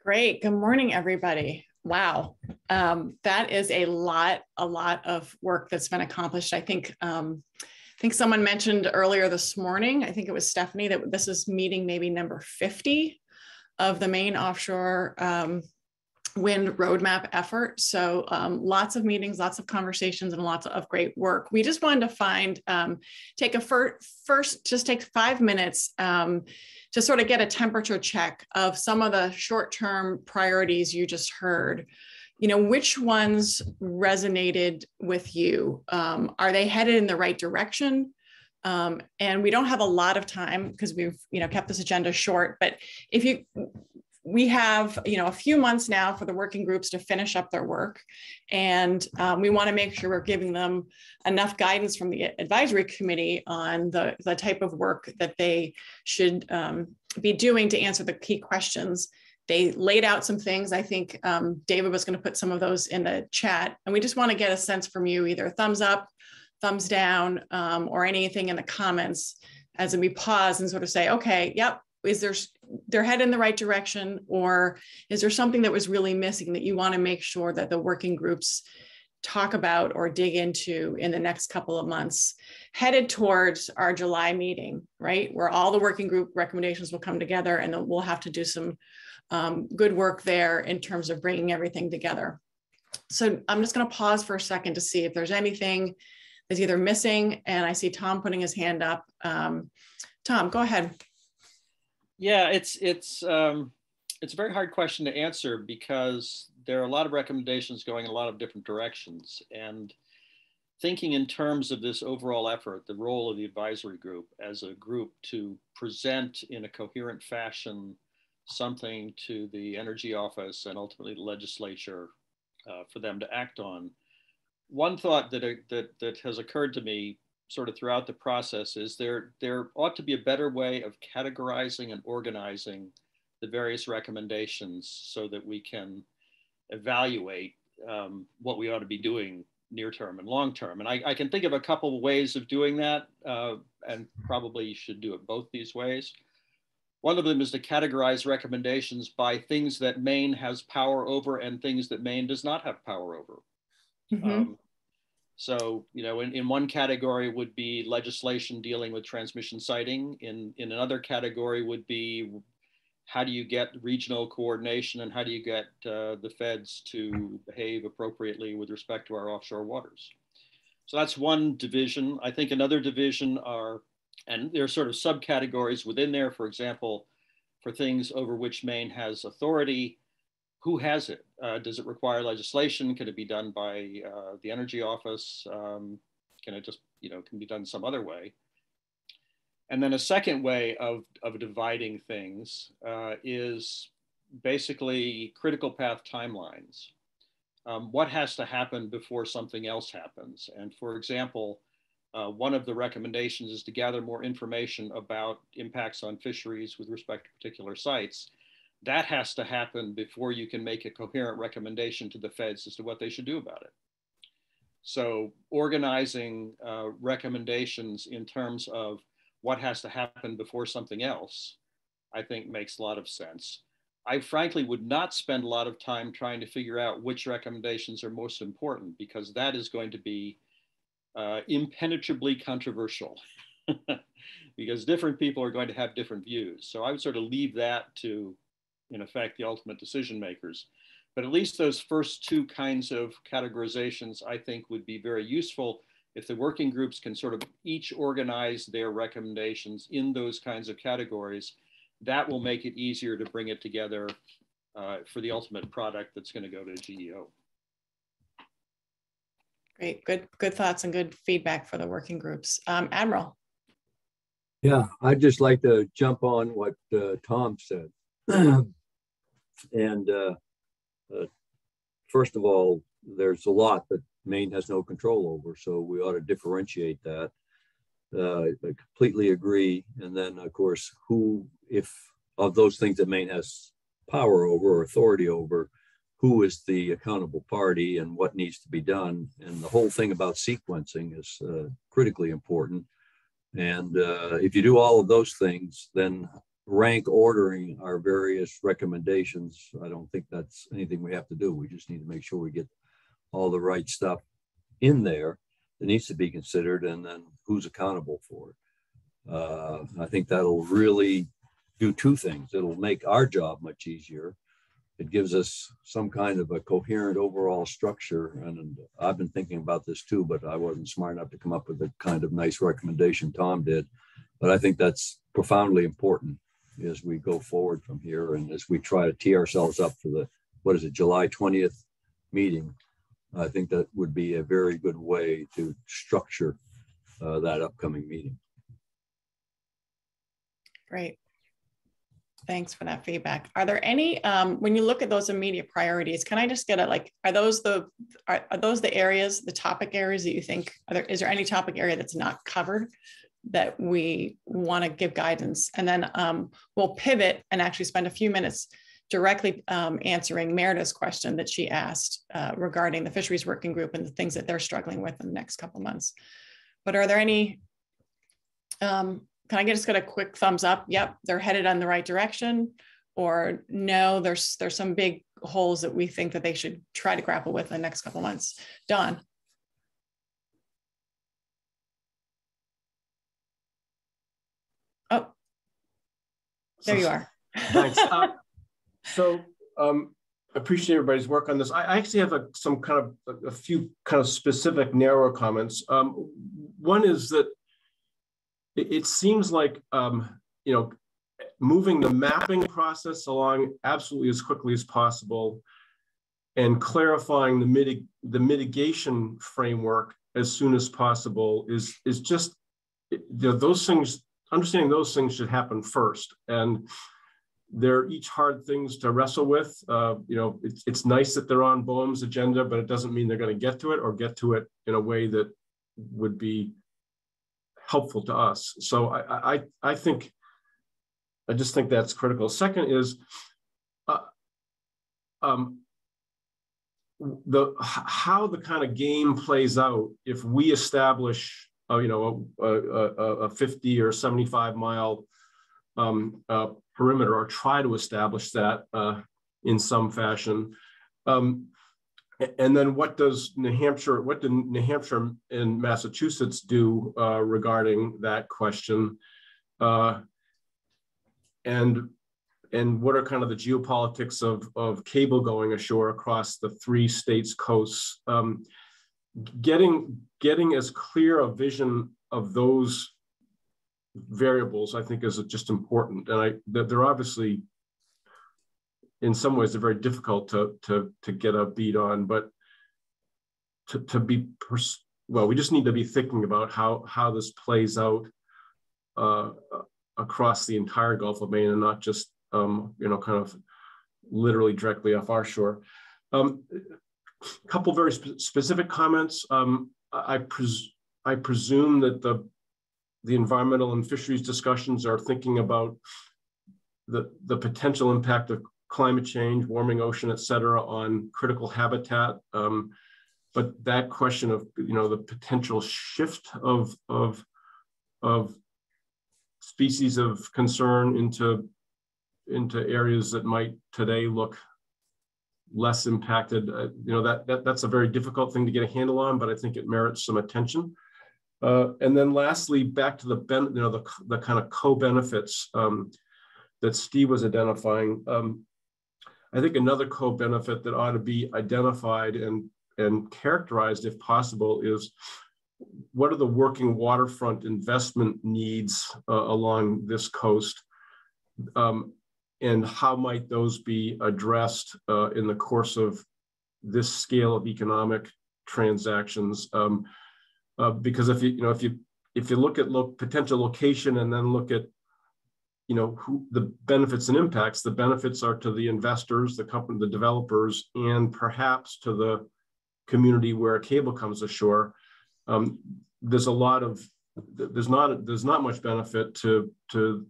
Great. Good morning, everybody. Wow, um, that is a lot, a lot of work that's been accomplished. I think, um, I think someone mentioned earlier this morning. I think it was Stephanie that this is meeting maybe number 50 of the Maine offshore um, wind roadmap effort. So um, lots of meetings, lots of conversations, and lots of great work. We just wanted to find, um, take a fir first, just take five minutes um, to sort of get a temperature check of some of the short-term priorities you just heard. You know, which ones resonated with you? Um, are they headed in the right direction? Um, and we don't have a lot of time because we've you know kept this agenda short. But if you we have you know a few months now for the working groups to finish up their work. And um, we want to make sure we're giving them enough guidance from the advisory committee on the, the type of work that they should um, be doing to answer the key questions. They laid out some things. I think um, david was going to put some of those in the chat. And we just want to get a sense from you either thumbs up thumbs down um, or anything in the comments as we pause and sort of say, okay, yep, is there they're headed in the right direction or is there something that was really missing that you want to make sure that the working groups talk about or dig into in the next couple of months headed towards our july meeting right where all the working group recommendations will come together and we'll have to do some um, good work there in terms of bringing everything together so i'm just going to pause for a second to see if there's anything that's either missing, and I see Tom putting his hand up. Um, Tom, go ahead. Yeah, it's it's um, it's a very hard question to answer because there are a lot of recommendations going in a lot of different directions. And thinking in terms of this overall effort, the role of the advisory group as a group to present in a coherent fashion something to the energy office and ultimately the legislature uh, for them to act on. One thought that, that, that has occurred to me sort of throughout the process is there, there ought to be a better way of categorizing and organizing the various recommendations so that we can evaluate um, what we ought to be doing near term and long term. And I, I, can think of a couple of ways of doing that, uh, and probably you should do it both these ways. One of them is to categorize recommendations by things that Maine has power over and things that Maine does not have power over. Mm-hmm. Um, so, you know, in, in one category would be legislation dealing with transmission siting. In, in another category would be how do you get regional coordination and how do you get uh, the feds to behave appropriately with respect to our offshore waters? So that's one division. I think another division are, and there are sort of subcategories within there, for example, for things over which Maine has authority, who has it? Uh, does it require legislation? Can it be done by uh, the Energy Office? Um, can it just, you know, can be done some other way? And then a second way of, of dividing things uh, is basically critical path timelines. Um, what has to happen before something else happens? And for example, uh, one of the recommendations is to gather more information about impacts on fisheries with respect to particular sites. That has to happen before you can make a coherent recommendation to the feds as to what they should do about it. So organizing uh, recommendations in terms of what has to happen before something else, I think makes a lot of sense. I frankly would not spend a lot of time trying to figure out which recommendations are most important because that is going to be uh, impenetrably controversial because different people are going to have different views. So I would sort of leave that to, in effect, the ultimate decision makers. But at least those first two kinds of categorizations I think would be very useful if the working groups can sort of each organize their recommendations in those kinds of categories, that will make it easier to bring it together uh, for the ultimate product that's going to go to GEO. Great, good, good thoughts and good feedback for the working groups. Um, Admiral. Yeah, I'd just like to jump on what uh, Tom said. and uh, uh, first of all, there's a lot that Maine has no control over. So we ought to differentiate that. Uh, I completely agree. And then, of course, who, if of those things that Maine has power over or authority over, who is the accountable party and what needs to be done? And the whole thing about sequencing is uh, critically important. And uh, if you do all of those things, then rank ordering our various recommendations, I don't think that's anything we have to do. We just need to make sure we get all the right stuff in there that needs to be considered and then who's accountable for it. Uh, I think that'll really do two things. It'll make our job much easier. It gives us some kind of a coherent overall structure. And I've been thinking about this too, but I wasn't smart enough to come up with the kind of nice recommendation Tom did. But I think that's profoundly important as we go forward from here and as we try to tee ourselves up for the, what is it, July 20th meeting I think that would be a very good way to structure uh, that upcoming meeting. Great. Thanks for that feedback. Are there any, um, when you look at those immediate priorities, can I just get it? like, are those the, are, are those the areas, the topic areas that you think, are there, is there any topic area that's not covered that we want to give guidance? And then um, we'll pivot and actually spend a few minutes directly um, answering Meredith's question that she asked uh, regarding the fisheries working group and the things that they're struggling with in the next couple months. But are there any, um, can I just get a quick thumbs up? Yep, they're headed in the right direction. Or no, there's there's some big holes that we think that they should try to grapple with in the next couple months. Don. There you are. Thanks. Uh, so um, appreciate everybody's work on this. I actually have a, some kind of a, few kind of specific narrow comments. Um, one is that it, it seems like um, you know moving the mapping process along absolutely as quickly as possible and clarifying the, mitig the mitigation framework as soon as possible is, is just, those things, understanding those things should happen first. And they're each hard things to wrestle with. Uh, you know, it's, it's nice that they're on BOEM's agenda, but it doesn't mean they're going to get to it or get to it in a way that would be helpful to us. So I, I, I think, I just think that's critical. Second is, uh, um, the how the kind of game plays out if we establish, uh, you know, a, a, a, 50 or 75 mile um, uh, perimeter or try to establish that uh, in some fashion. Um, and then what does New Hampshire, what did New Hampshire and Massachusetts do uh, regarding that question? Uh, and and what are kind of the geopolitics of, of cable going ashore across the three states coasts? Um, getting, getting as clear a vision of those variables, I think is just important. And I, they're obviously, in some ways, they're very difficult to, to, to get a beat on, but to, to be, well, we just need to be thinking about how, how this plays out uh, across the entire Gulf of Maine and not just um, you know, kind of literally directly off our shore. Um, a couple very spe specific comments. Um, I, pres I presume that the the environmental and fisheries discussions are thinking about the, the potential impact of climate change, warming ocean, et cetera, on critical habitat. Um, but that question of, you know, the potential shift of, of, of species of concern into into areas that might today look less impacted. Uh, you know, that, that that's a very difficult thing to get a handle on, but I think it merits some attention. Uh, and then lastly, back to the ben, you know, the, the kind of co-benefits um, that Steve was identifying. Um, I think another co-benefit that ought to be identified and, and characterized if possible is what are the working waterfront investment needs uh, along this coast? Um, and how might those be addressed uh, in the course of this scale of economic transactions? Um, uh, because if you you know if you if you look at lo potential location and then look at you know who the benefits and impacts, the benefits are to the investors, the company, the developers, and perhaps to the community where a cable comes ashore. Um, there's a lot of there's not there's not much benefit to to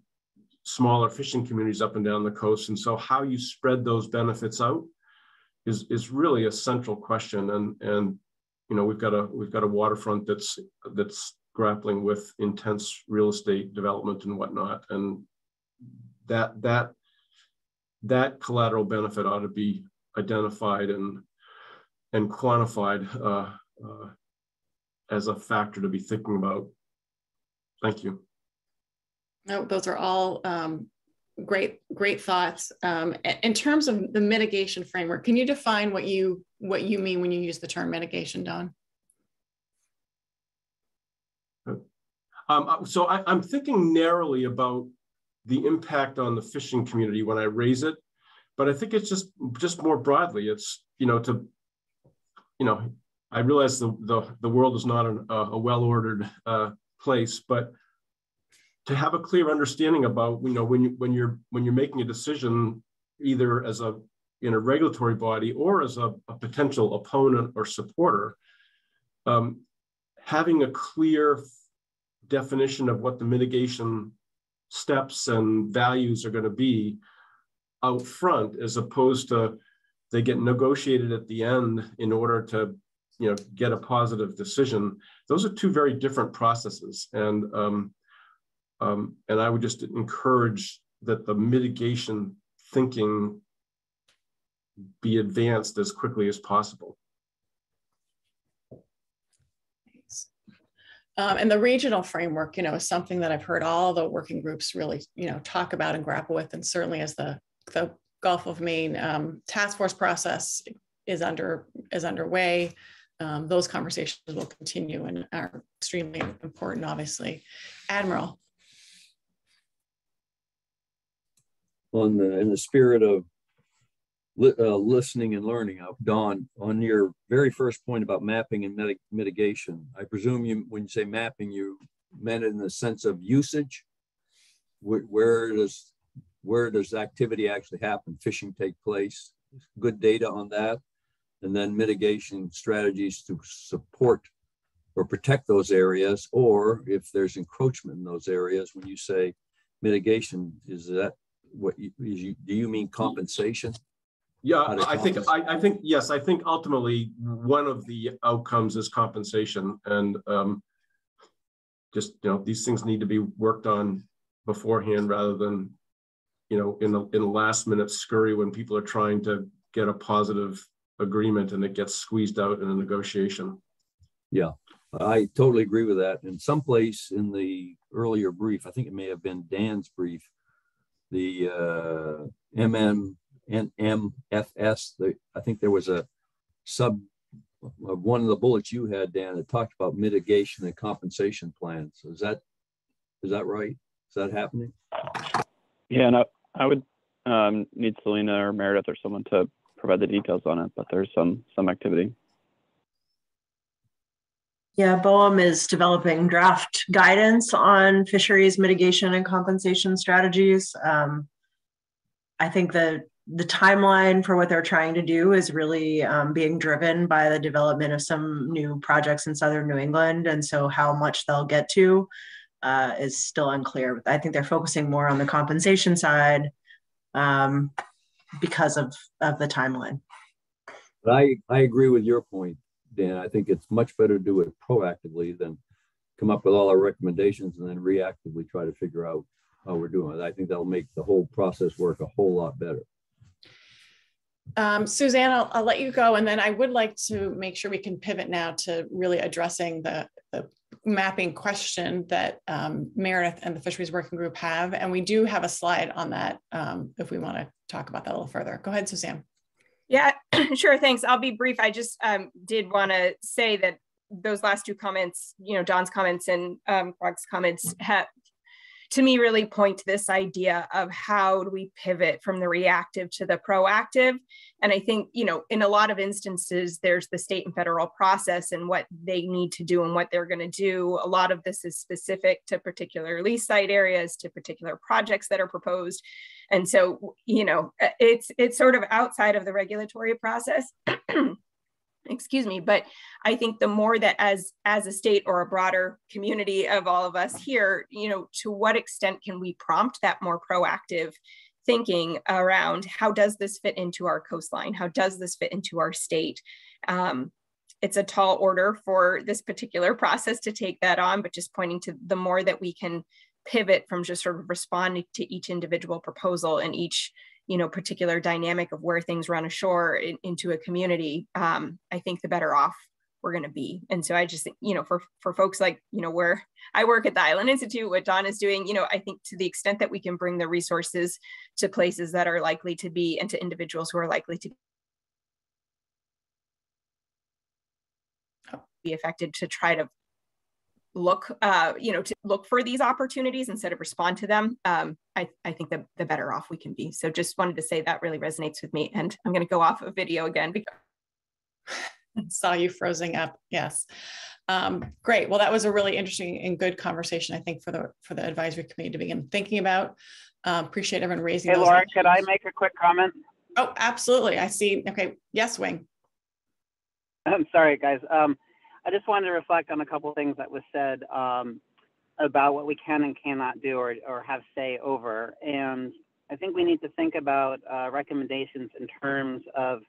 smaller fishing communities up and down the coast. And so how you spread those benefits out is, is really a central question. And, and you know, we've got a we've got a waterfront that's that's grappling with intense real estate development and whatnot. And that that that collateral benefit ought to be identified and and quantified uh, uh, as a factor to be thinking about. Thank you. No, those are all um, great, great thoughts. Um, in terms of the mitigation framework, can you define what you what you mean when you use the term mitigation, Don? Um, uh, so I, I'm thinking narrowly about the impact on the fishing community when I raise it, but I think it's just just more broadly. It's you know to you know I realize the the, the world is not an, a well ordered uh, place, but to have a clear understanding about you know when you when you're when you're making a decision either as a in a regulatory body or as a, a potential opponent or supporter um, having a clear definition of what the mitigation steps and values are going to be out front as opposed to they get negotiated at the end in order to you know get a positive decision those are two very different processes. And um, um, and I would just encourage that the mitigation thinking be advanced as quickly as possible. Um, and the regional framework, you know, is something that I've heard all the working groups really, you know, talk about and grapple with. And certainly as the, the Gulf of Maine um, task force process is under is underway, um, those conversations will continue and are extremely important, obviously. Admiral. On the in the spirit of li uh, listening and learning. Uh, Don, on your very first point about mapping and mitigation, I presume you, when you say mapping, you meant in the sense of usage. Where does where does activity actually happen? Fishing take place? Good data on that, and then mitigation strategies to support or protect those areas, or if there's encroachment in those areas. When you say mitigation, is that what you, you do you mean compensation? Yeah, I think I, I, think yes. I think ultimately one of the outcomes is compensation, and um, just you know these things need to be worked on beforehand rather than you know in the in the last minute scurry when people are trying to get a positive agreement and it gets squeezed out in a negotiation. Yeah, I totally agree with that. In some place in the earlier brief, I think it may have been Dan's brief, the uh, MM and MFS. The, I think there was a sub one of the bullets you had, Dan, that talked about mitigation and compensation plans. Is that is that right? Is that happening? Yeah, no, I would um, need Celina or Meredith or someone to provide the details on it, but there's some some activity. Yeah, BOEM is developing draft guidance on fisheries mitigation and compensation strategies. Um, I think that the timeline for what they're trying to do is really um, being driven by the development of some new projects in southern New England. And so, how much they'll get to uh, is still unclear. I think they're focusing more on the compensation side um, because of, of the timeline. I, I agree with your point. Dan. I think it's much better to do it proactively than come up with all our recommendations and then reactively try to figure out how we're doing it. I think that'll make the whole process work a whole lot better. Um, Suzanne, I'll, I'll, let you go. And then I would like to make sure we can pivot now to really addressing the, the mapping question that um, Meredith and the Fisheries Working Group have. And we do have a slide on that um, if we want to talk about that a little further. Go ahead, Suzanne. Yeah, sure. Thanks. I'll be brief. I just um, did want to say that those last two comments, you know, Don's comments and um, comments have, to me, really point to this idea of how do we pivot from the reactive to the proactive. And I think, you know, in a lot of instances, there's the state and federal process and what they need to do and what they're going to do. A lot of this is specific to particular lease site areas, to particular projects that are proposed. And so, you know, it's it's sort of outside of the regulatory process. excuse me but i think the more that as as a state or a broader community of all of us here you know to what extent can we prompt that more proactive thinking around how does this fit into our coastline? How does this fit into our state? Um, it's a tall order for this particular process to take that on but just pointing to the more that we can pivot from just sort of responding to each individual proposal and each you know particular dynamic of where things run ashore in, into a community um, i think the better off we're going to be. And so i just you know for for folks like you know where i work at the island institute what don is doing you know i think to the extent that we can bring the resources to places that are likely to be and to individuals who are likely to be affected to try to look, uh, you know, to look for these opportunities instead of respond to them, um, I, I think the, the better off we can be. So just wanted to say that really resonates with me. And I'm going to go off a of video again because saw you frozen up. Yes. Um, great. Well, that was a really interesting and good conversation, I think, for the for the advisory committee to begin thinking about. Um, appreciate everyone raising. Hey, Laura, could I make a quick comment? Oh, absolutely. I see. Okay. Yes, Wing. I'm sorry, guys. Um, I just wanted to reflect on a couple of things that was said um, about what we can and cannot do or, or have say over. And I think we need to think about uh, recommendations in terms of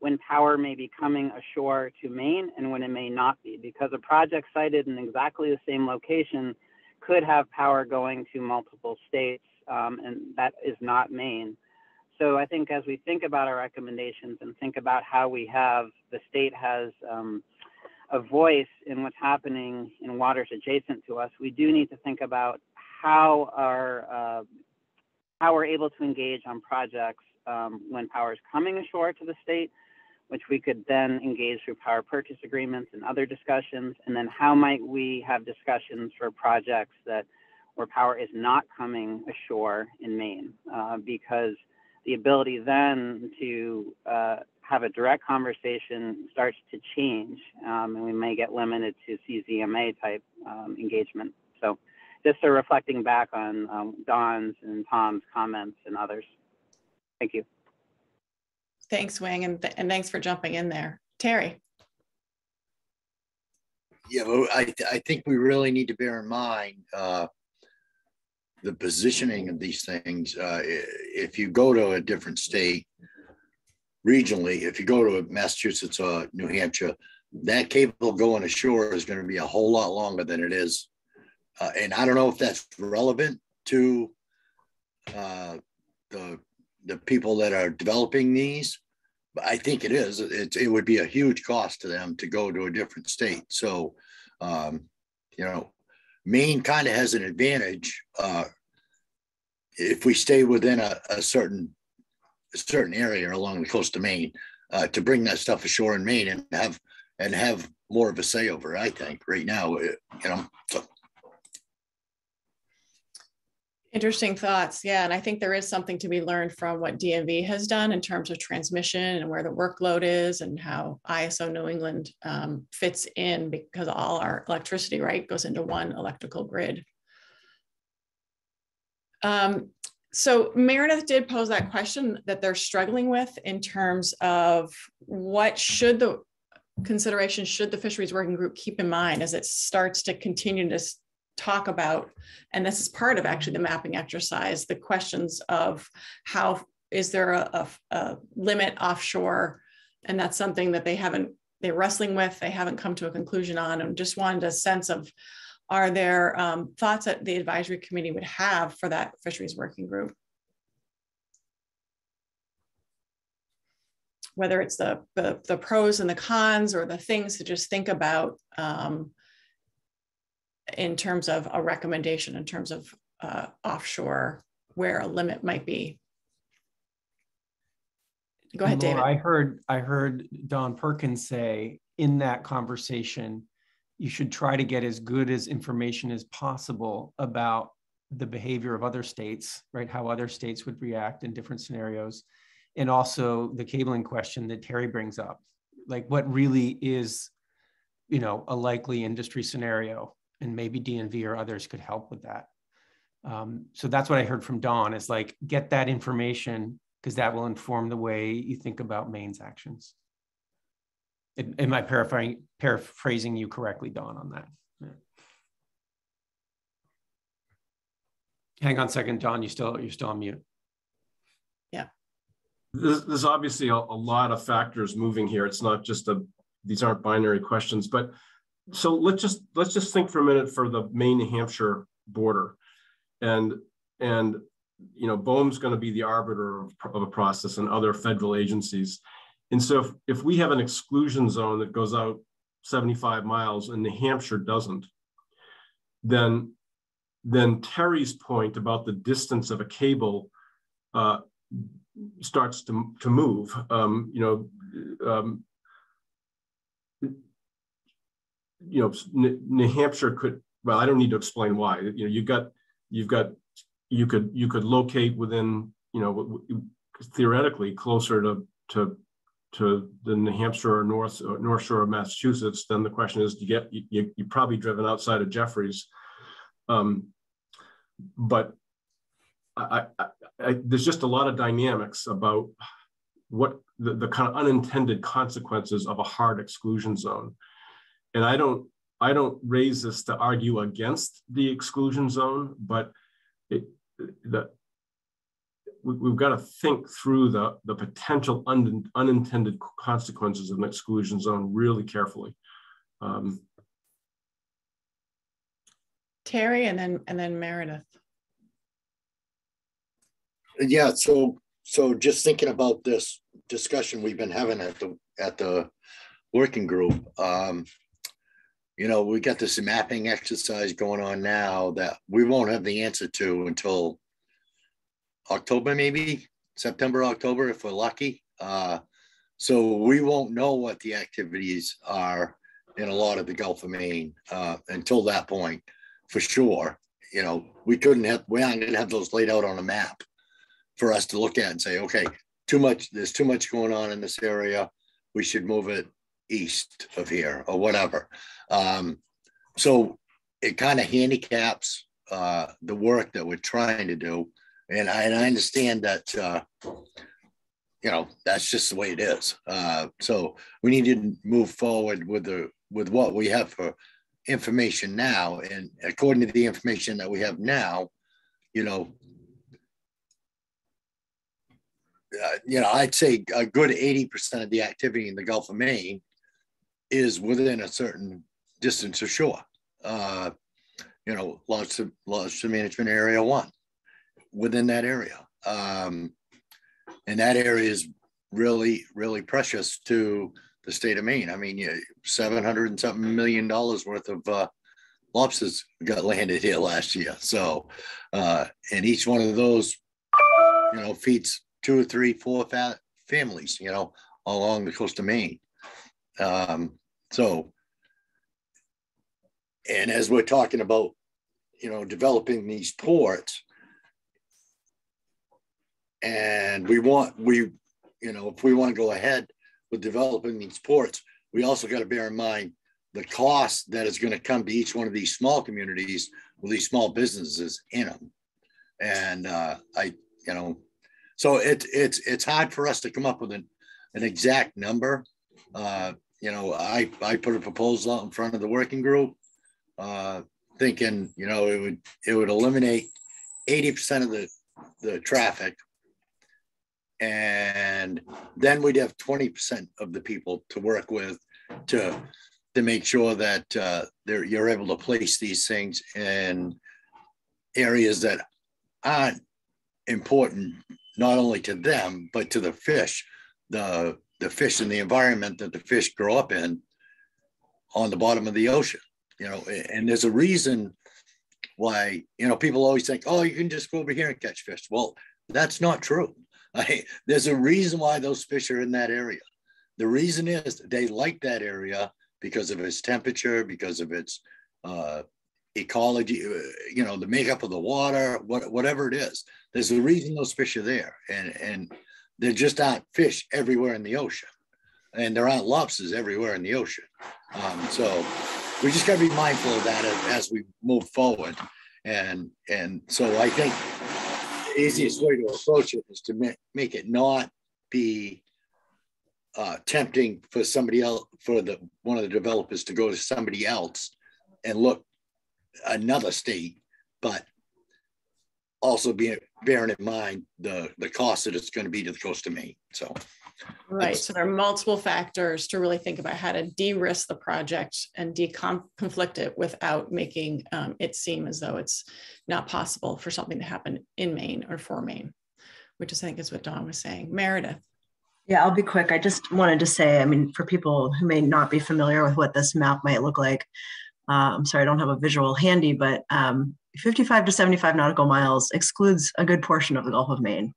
when power may be coming ashore to Maine and when it may not be, because a project sited in exactly the same location could have power going to multiple states, um, and that is not Maine. So I think as we think about our recommendations and think about how we have the state has um, a voice in what's happening in waters adjacent to us, we do need to think about how our uh, how we're able to engage on projects um, when power is coming ashore to the state, which we could then engage through power purchase agreements and other discussions, and then how might we have discussions for projects that where power is not coming ashore in Maine, uh, because the ability then to uh, have a direct conversation starts to change, um, and we may get limited to CZMA type um, engagement. So, just a reflecting back on um, Don's and Tom's comments and others. Thank you. Thanks, Wing, and, th and thanks for jumping in there. Terry. Yeah, well, I, th I think we really need to bear in mind uh, the positioning of these things. Uh, if you go to a different state, regionally, if you go to Massachusetts or New Hampshire, that cable going ashore is going to be a whole lot longer than it is. Uh, and I don't know if that's relevant to uh, the the people that are developing these, but I think it is. It, it would be a huge cost to them to go to a different state. So, um, you know, Maine kind of has an advantage uh, if we stay within a, a certain a certain area along the coast of Maine uh, to bring that stuff ashore in Maine and have and have more of a say over. I think right now, you know. So. Interesting thoughts. Yeah. And I think there is something to be learned from what DNV has done in terms of transmission and where the workload is and how ISO New England um, fits in because all our electricity, right, goes into one electrical grid. Um, so Meredith did pose that question that they're struggling with in terms of what should the consideration should the fisheries working group keep in mind as it starts to continue to talk about, and this is part of actually the mapping exercise, the questions of how is there a, a, a limit offshore? And that's something that they haven't, they're wrestling with, they haven't come to a conclusion on, and just wanted a sense of are there um, thoughts that the advisory committee would have for that fisheries working group? Whether it's the, the, the pros and the cons or the things to just think about um, in terms of a recommendation in terms of uh, offshore where a limit might be. Go ahead, David. I heard I heard Don Perkins say in that conversation, you should try to get as good as information as possible about the behavior of other states, right? How other states would react in different scenarios. And also the cabling question that Terry brings up. Like what really is, you know, a likely industry scenario and maybe DNV or others could help with that. Um, so that's what I heard from Don is like, get that information because that will inform the way you think about Maine's actions. Am I paraphrasing, paraphrasing you correctly, Don, on that? Yeah. Hang on a second, Don, you still, you're still on mute. Yeah. There's, there's obviously a, a lot of factors moving here. It's not just a, these aren't binary questions, but so let's just let's just think for a minute for the Maine New Hampshire border, and and you know BOEM's going to be the arbiter of, of, a process and other federal agencies, and so if, if we have an exclusion zone that goes out 75 miles and New Hampshire doesn't, then then Terry's point about the distance of a cable uh, starts to to move. Um, you know. Um, you know, New Hampshire could, well, I don't need to explain why, you know, you've got, you've got, you could, you could locate within, you know, theoretically closer to, to, to the New Hampshire or North, or North Shore of Massachusetts, then the question is, Do you get, you, you probably driven outside of Jeffreys. Um, but I, I, I, there's just a lot of dynamics about what the, the kind of unintended consequences of a hard exclusion zone and I don't I don't raise this to argue against the exclusion zone, but it, the we, have got to think through the the potential un, unintended consequences of an exclusion zone really carefully. Um, Terry, and then and then Meredith. Yeah, so so just thinking about this discussion we've been having at the at the working group. Um, you know, we got this mapping exercise going on now that we won't have the answer to until October, maybe September, October, if we're lucky. Uh, so we won't know what the activities are in a lot of the Gulf of Maine uh, until that point, for sure. You know, we couldn't have, we aren't going to have those laid out on a map for us to look at and say, okay, too much, there's too much going on in this area. We should move it east of here or whatever. Um, so it kind of handicaps uh, the work that we're trying to do. And I, and I understand that, uh, you know, that's just the way it is. Uh, so we need to move forward with the with what we have for information now. And according to the information that we have now, you know, uh, you know, I'd say a good 80% of the activity in the Gulf of Maine is within a certain distance of shore. Uh, you know, lots of lots of management area one within that area. Um, and that area is really, really precious to the state of Maine. I mean, you know, 700 and something million dollars worth of uh, lobsters got landed here last year. So, uh, and each one of those, you know, feeds two or three, four fa- families, you know, along the coast of Maine. Um, so, and as we're talking about, you know, developing these ports, and we want, we, you know, if we want to go ahead with developing these ports, we also got to bear in mind the cost that is going to come to each one of these small communities with these small businesses in them. And uh, I, you know, so it's it's it's hard for us to come up with an, an exact number. Uh, you know, I I put a proposal out in front of the working group, uh, thinking you know it would it would eliminate eighty percent of the the traffic, and then we'd have twenty percent of the people to work with to to make sure that uh, you're able to place these things in areas that aren't important not only to them but to the fish the the fish and the environment that the fish grow up in on the bottom of the ocean you know and there's a reason why you know people always think oh you can just go over here and catch fish. Well that's not true I, there's a reason why those fish are in that area the reason is they like that area because of its temperature because of its uh, ecology, uh, you know, the makeup of the water, what, whatever it is. There's a reason those fish are there. And, and there just aren't fish everywhere in the ocean. And there aren't lobsters everywhere in the ocean. Um, so we just got to be mindful of that as, as, we move forward. And, and so I think the easiest way to approach it is to make, make it not be uh, tempting for somebody else, for the one of the developers to go to somebody else and look another state, but also being bearing in mind the the cost that it's going to be to the coast of Maine. So right. So there are multiple factors to really think about how to de-risk the project and de-conflict it without making um, it seem as though it's not possible for something to happen in Maine or for Maine, which is I think is what Don was saying. Meredith. Yeah, I'll be quick. I just wanted to say, I mean, for people who may not be familiar with what this map might look like, uh, I'm sorry, I don't have a visual handy, but um, 55 to 75 nautical miles excludes a good portion of the Gulf of Maine.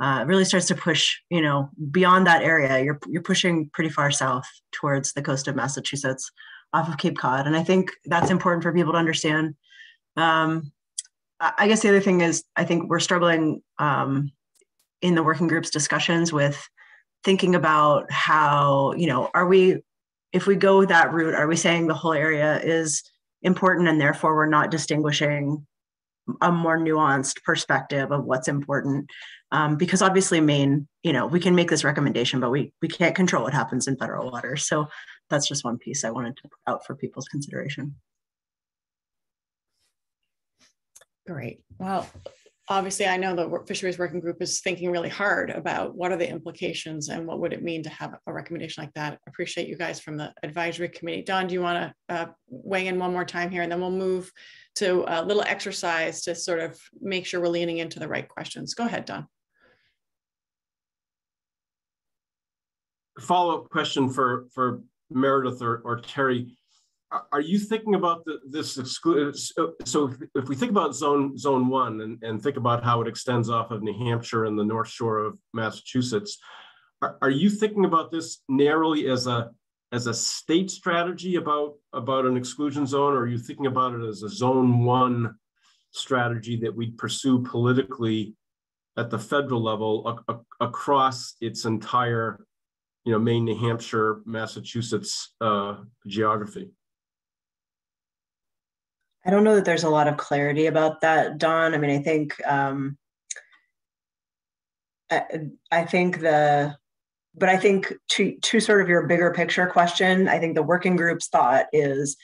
Uh, really starts to push, you know, beyond that area. You're you're pushing pretty far south towards the coast of Massachusetts, off of Cape Cod, and I think that's important for people to understand. Um, I guess the other thing is, I think we're struggling um, in the working groups discussions with thinking about how, you know, are we if we go that route, are we saying the whole area is important and therefore we're not distinguishing a more nuanced perspective of what's important? Um, because obviously, Maine, you know, we can make this recommendation, but we we can't control what happens in federal waters. So that's just one piece I wanted to put out for people's consideration. Great. Well, obviously I know the fisheries working group is thinking really hard about what are the implications and what would it mean to have a recommendation like that. Appreciate you guys from the advisory committee. Don, do you want to uh, weigh in one more time here and then we'll move to a little exercise to sort of make sure we're leaning into the right questions. Go ahead, Don. Follow-up question for, for Meredith or, or Terry are you thinking about the, this exclude? So if, we think about zone zone one and, and think about how it extends off of New Hampshire and the North Shore of Massachusetts, are, are you thinking about this narrowly as a as a state strategy about about an exclusion zone, or are you thinking about it as a zone one strategy that we'd pursue politically at the federal level across its entire, you know, Maine, New Hampshire, Massachusetts uh, geography. I don't know that there's a lot of clarity about that, Don. I mean, I think um, I, I think the but I think to to sort of your bigger picture question, I think the working group's thought is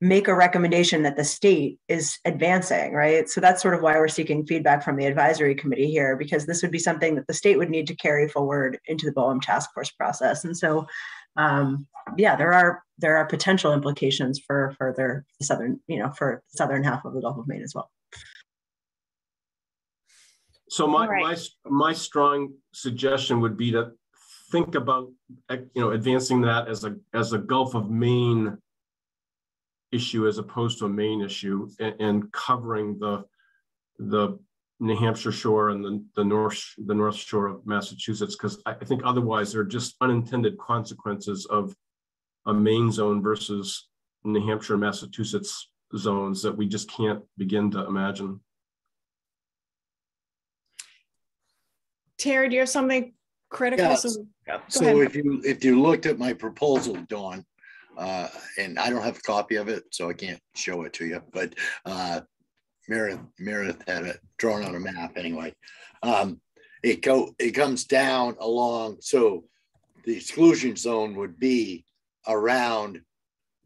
make a recommendation that the state is advancing, right? So that's sort of why we're seeking feedback from the advisory committee here, because this would be something that the state would need to carry forward into the BOEM task force process. And so, um, yeah, there are there are potential implications for further southern, you know, for the southern half of the Gulf of Maine as well. So my right. my my strong suggestion would be to think about you know advancing that as a as a Gulf of Maine issue as opposed to a Maine issue and, and covering the the New Hampshire shore and the, the north the north shore of Massachusetts because I, I think otherwise there are just unintended consequences of a Maine zone versus New Hampshire Massachusetts zones that we just can't begin to imagine. Terry, do you have something critical? Yes. So, so if you if you looked at my proposal, Don, uh, and I don't have a copy of it, so I can't show it to you. But uh, Meredith, Meredith had it drawn on a map anyway. Um, it go it comes down along, so the exclusion zone would be around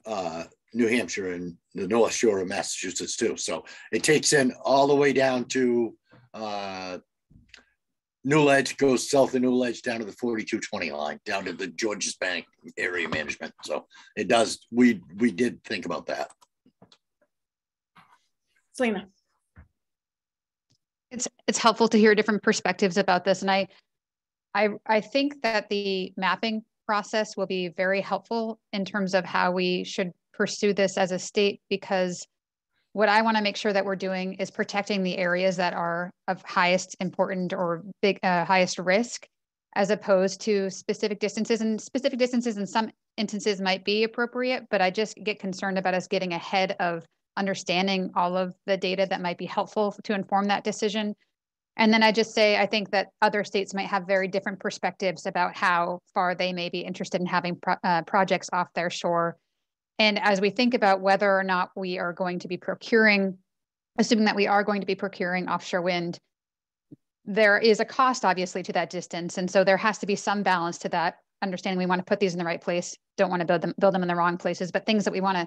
uh, New Hampshire and the North Shore of Massachusetts too. So it takes in all the way down to uh, New Ledge goes south of New Ledge down to the 4220 line, down to the Georges Bank area management. So it does, we we did think about that. Celina. It's it's helpful to hear different perspectives about this. And I I I think that the mapping process will be very helpful in terms of how we should pursue this as a state because what I want to make sure that we're doing is protecting the areas that are of highest important or big uh, highest risk as opposed to specific distances and specific distances in some instances might be appropriate but i just get concerned about us getting ahead of understanding all of the data that might be helpful to inform that decision. And then i just say i think that other states might have very different perspectives about how far they may be interested in having pro- uh, projects off their shore and as we think about whether or not we are going to be procuring, assuming that we are going to be procuring offshore wind, there is a cost obviously to that distance. And so there has to be some balance to that understanding we want to put these in the right place, don't want to build them, build them in the wrong places, but things that we want to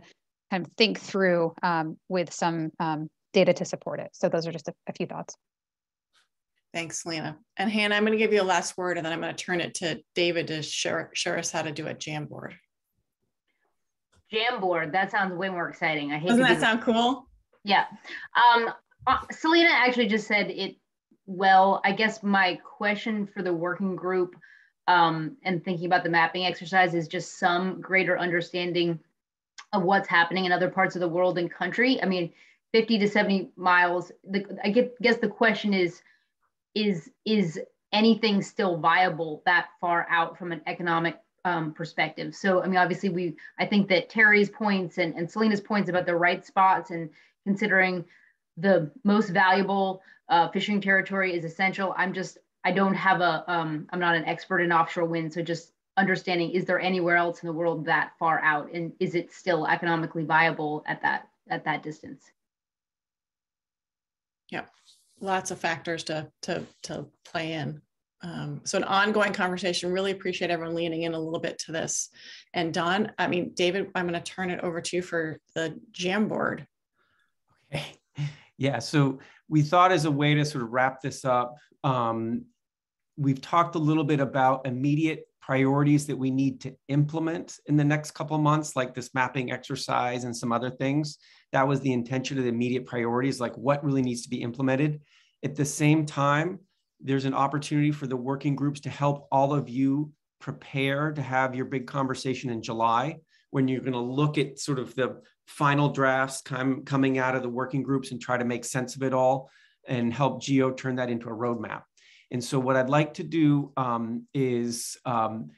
kind of think through um, with some um, data to support it. So those are just a, a few thoughts. Thanks, Lena. And Hannah, I'm going to give you a last word and then I'm going to turn it to David to share, share us how to do a Jamboard. Jamboard. That sounds way more exciting. I hate. Doesn't that sound cool? Yeah. Um, uh, Celina actually just said it well. I guess my question for the working group um, and thinking about the mapping exercise is just some greater understanding of what's happening in other parts of the world and country. I mean, 50 to 70 miles. The, I get, guess the question is, is is anything still viable that far out from an economic um, perspective. So, I mean, obviously, we I think that Terry's points and, and Celina's points about the right spots and considering the most valuable uh, fishing territory is essential. I'm just I don't have a um, I'm not an expert in offshore wind, so just understanding is there anywhere else in the world that far out, and is it still economically viable at that at that distance? Yeah, lots of factors to to to play in. Um, so an ongoing conversation. Really appreciate everyone leaning in a little bit to this. And Don, I mean, David, I'm going to turn it over to you for the Jamboard. Okay. Yeah. So we thought as a way to sort of wrap this up, um, we've talked a little bit about immediate priorities that we need to implement in the next couple months, like this mapping exercise and some other things. That was the intention of the immediate priorities, like what really needs to be implemented. At the same time, there's an opportunity for the working groups to help all of you prepare to have your big conversation in July when you're going to look at sort of the final drafts com- coming out of the working groups and try to make sense of it all and help GEO turn that into a roadmap. And so, what I'd like to do um, is um,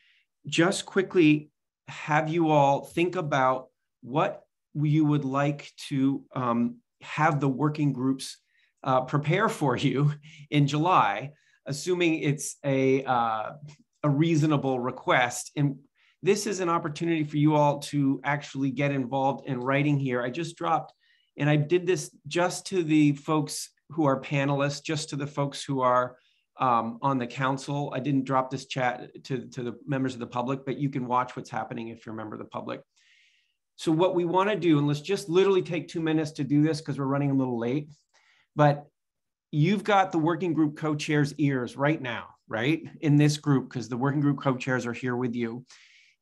just quickly have you all think about what you would like to um, have the working groups uh, prepare for you in July, assuming it's a, uh, a reasonable request. And this is an opportunity for you all to actually get involved in writing here. I just dropped, and I did this just to the folks who are panelists, just to the folks who are um, on the council. I didn't drop this chat to, to the members of the public, but you can watch what's happening if you're a member of the public. So what we want to do, and let's just literally take two minutes to do this because we're running a little late, but you've got the working group co-chairs ears right now, right? In this group, because the working group co-chairs are here with you.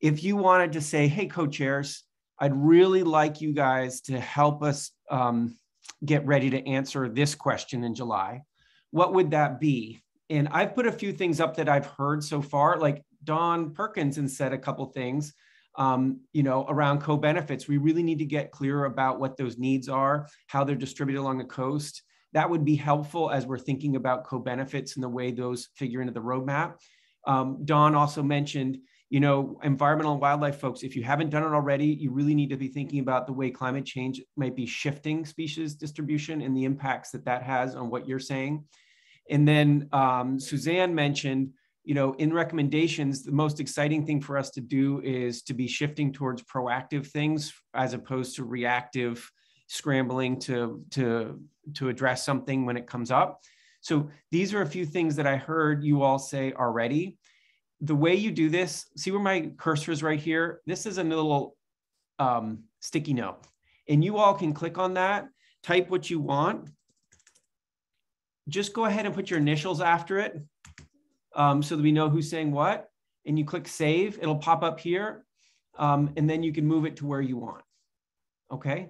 If you wanted to say, hey, co-chairs, I'd really like you guys to help us um, get ready to answer this question in July. What would that be? And I've put a few things up that I've heard so far, like Don Perkins and said a couple things um, you know, around co-benefits. We really need to get clear about what those needs are, how they're distributed along the coast. That would be helpful as we're thinking about co-benefits and the way those figure into the roadmap. Um, Don also mentioned, you know, environmental and wildlife folks, if you haven't done it already, you really need to be thinking about the way climate change might be shifting species distribution and the impacts that that has on what you're saying. And then um, Suzanne mentioned, you know, in recommendations, the most exciting thing for us to do is to be shifting towards proactive things as opposed to reactive scrambling to, to, to address something when it comes up. So these are a few things that I heard you all say already. The way you do this, see where my cursor is right here? This is a little um, sticky note. And you all can click on that, type what you want. Just go ahead and put your initials after it um, so that we know who's saying what. And you click save, it'll pop up here. Um, and then you can move it to where you want. Okay.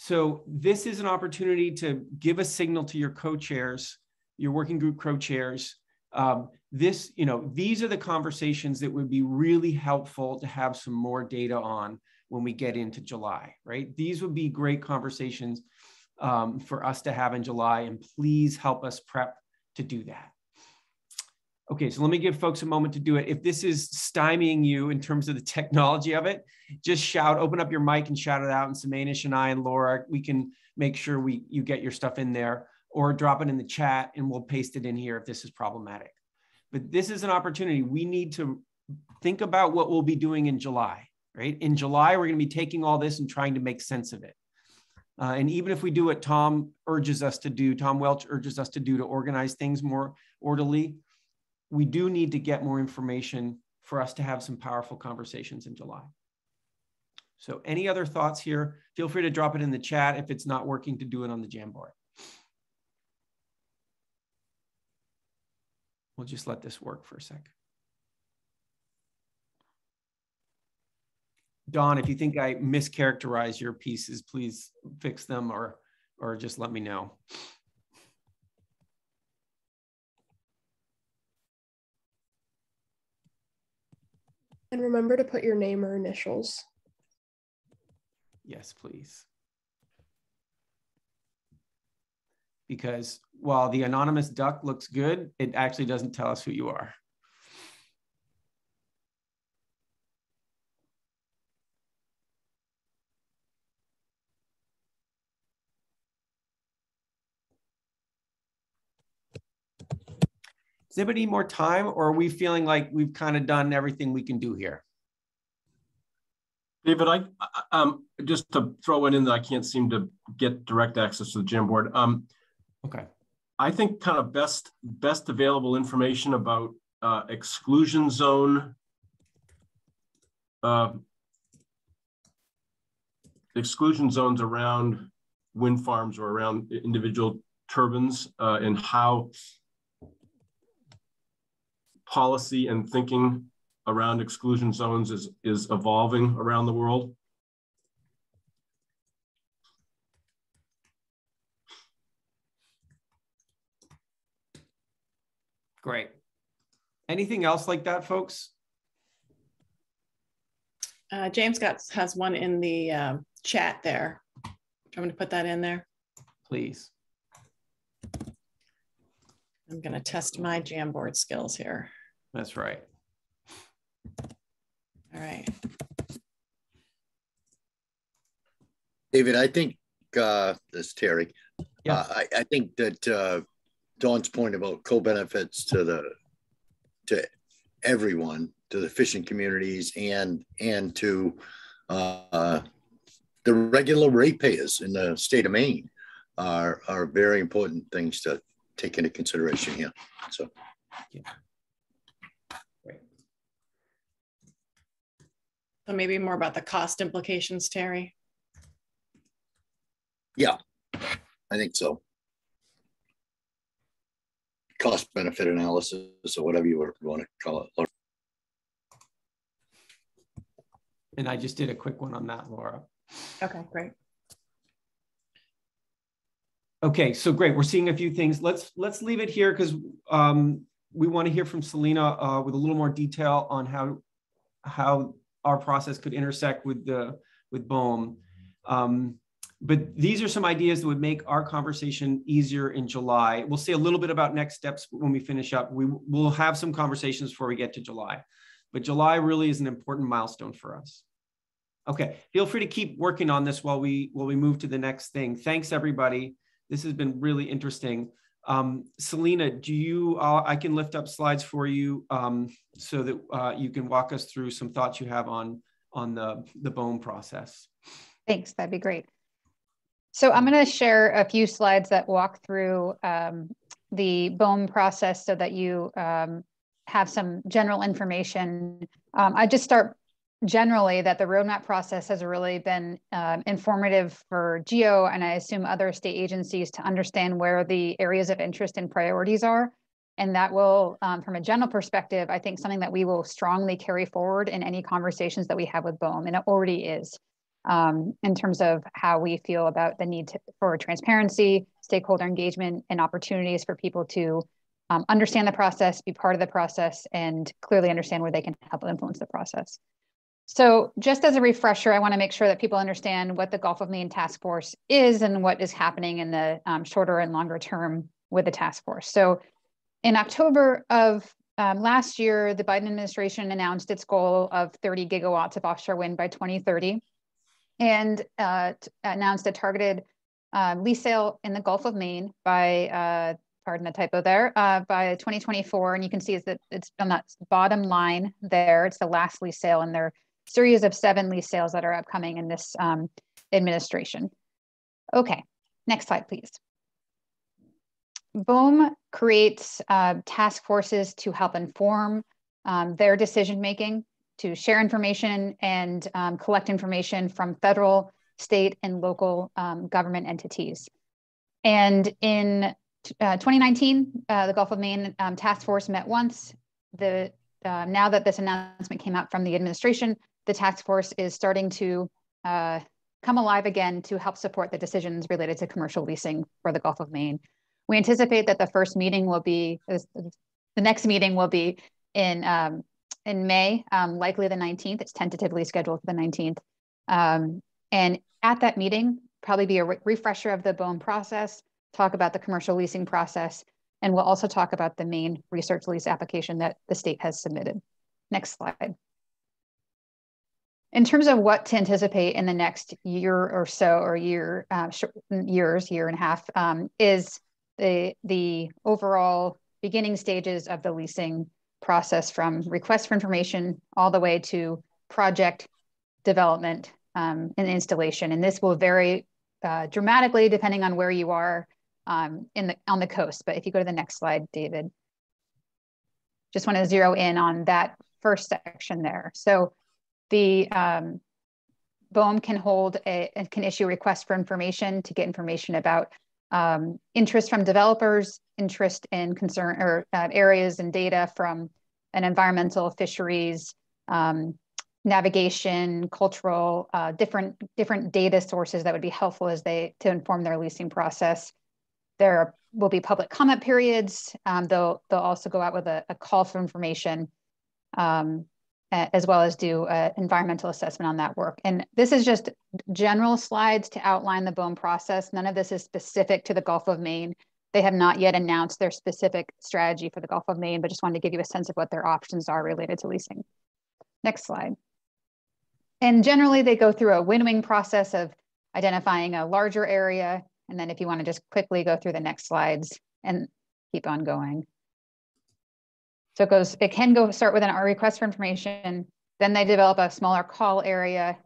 So this is an opportunity to give a signal to your co-chairs, your working group co-chairs. Um, this, you know, these are the conversations that would be really helpful to have some more data on when we get into July, right? These would be great conversations um, for us to have in July, and please help us prep to do that. Okay, so let me give folks a moment to do it. If this is stymieing you in terms of the technology of it, just shout, open up your mic and shout it out. And Samanish and I and Laura, we can make sure we you get your stuff in there or drop it in the chat and we'll paste it in here if this is problematic. But this is an opportunity. We need to think about what we'll be doing in July, right? In July, we're going to be taking all this and trying to make sense of it. Uh, and even if we do what Tom urges us to do, Tom Welch urges us to do to organize things more orderly, we do need to get more information for us to have some powerful conversations in July. So any other thoughts here? Feel free to drop it in the chat if it's not working to do it on the Jamboard. We'll just let this work for a sec. Don, if you think I mischaracterize your pieces, please fix them or, or just let me know. And remember to put your name or initials. Yes, please. Because while the anonymous duck looks good, it actually doesn't tell us who you are. Does anybody need more time or are we feeling like we've kind of done everything we can do here? David, I um, just to throw it in that I can't seem to get direct access to the Jamboard. Um, okay. I think kind of best best available information about uh, exclusion zone uh, exclusion zones around wind farms or around individual turbines uh, and how policy and thinking around exclusion zones is, is evolving around the world? Great. Anything else like that, folks? Uh, James got has one in the uh, chat there. Do you want me to put that in there? Please. I'm going to test my Jamboard skills here. That's right. All right. David, I think uh, this Terry. Yeah. Uh, I, I, think that uh, Don's point about co-benefits to the to everyone, to the fishing communities, and and to uh, the regular ratepayers in the state of Maine are are very important things to take into consideration here. So, yeah. So maybe more about the cost implications, Terry. Yeah, I think so. Cost benefit analysis or whatever you want to call it. And I just did a quick one on that, Laura. Okay, great. Okay, so great. We're seeing a few things. Let's let's leave it here because um, we want to hear from Celina uh, with a little more detail on how how our process could intersect with the with BOEM. Um, but these are some ideas that would make our conversation easier in July. We'll say a little bit about next steps when we finish up. We will have some conversations before we get to July, but July really is an important milestone for us. Okay, feel free to keep working on this while we while we move to the next thing. Thanks everybody. This has been really interesting. Um, Celina, do you? Uh, I can lift up slides for you um, so that uh, you can walk us through some thoughts you have on on the the BOEM process. Thanks, that'd be great. So I'm going to share a few slides that walk through um, the BOEM process so that you um, have some general information. Um, I just start generally that the roadmap process has really been um, informative for GEO and I assume other state agencies to understand where the areas of interest and priorities are. And that will, um, from a general perspective, I think something that we will strongly carry forward in any conversations that we have with BOEM, and it already is, um, in terms of how we feel about the need to, for transparency, stakeholder engagement, and opportunities for people to um, understand the process, be part of the process, and clearly understand where they can help influence the process. So just as a refresher, I want to make sure that people understand what the Gulf of Maine Task Force is and what is happening in the um, shorter and longer term with the task force. So in October of um, last year, the Biden administration announced its goal of 30 gigawatts of offshore wind by 2030 and uh, announced a targeted uh, lease sale in the Gulf of Maine by, uh, pardon the typo there, uh, by 2024. And you can see is that it's on that bottom line there. It's the last lease sale in their series of seven lease sales that are upcoming in this um, administration. Okay, next slide, please. BOEM creates uh, task forces to help inform um, their decision making, to share information and um, collect information from federal, state, and local um, government entities. And in uh, 2019, uh, the Gulf of Maine um, Task Force met once. The uh, now that this announcement came out from the administration, the task force is starting to uh, come alive again to help support the decisions related to commercial leasing for the Gulf of Maine. We anticipate that the first meeting will be, the next meeting will be in, um, in May, um, likely the 19th. It's tentatively scheduled for the 19th. Um, and at that meeting, probably be a re refresher of the BOEM process, talk about the commercial leasing process, and we'll also talk about the Maine research lease application that the state has submitted. Next slide. In terms of what to anticipate in the next year or so, or year, uh, years, year and a half, um, is the the overall beginning stages of the leasing process, from request for information all the way to project development um, and installation. And this will vary uh, dramatically depending on where you are um, in the on the coast. But if you go to the next slide, David, just want to zero in on that first section there. So the um, BOEM can hold a, can issue a request for information to get information about um, interest from developers, interest in concern or uh, areas and data from an environmental fisheries, um, navigation, cultural, uh, different different data sources that would be helpful as they to inform their leasing process. There will be public comment periods. Um, they'll they'll also go out with a, a call for information um, Uh, as well as do environmental assessment on that work. And this is just general slides to outline the BOEM process. None of this is specific to the Gulf of Maine. They have not yet announced their specific strategy for the Gulf of Maine, but just wanted to give you a sense of what their options are related to leasing. Next slide. And generally they go through a winnowing process of identifying a larger area And then if you want to just quickly go through the next slides and keep on going. So it goes, it can go start with an request for information, then they develop a smaller call area,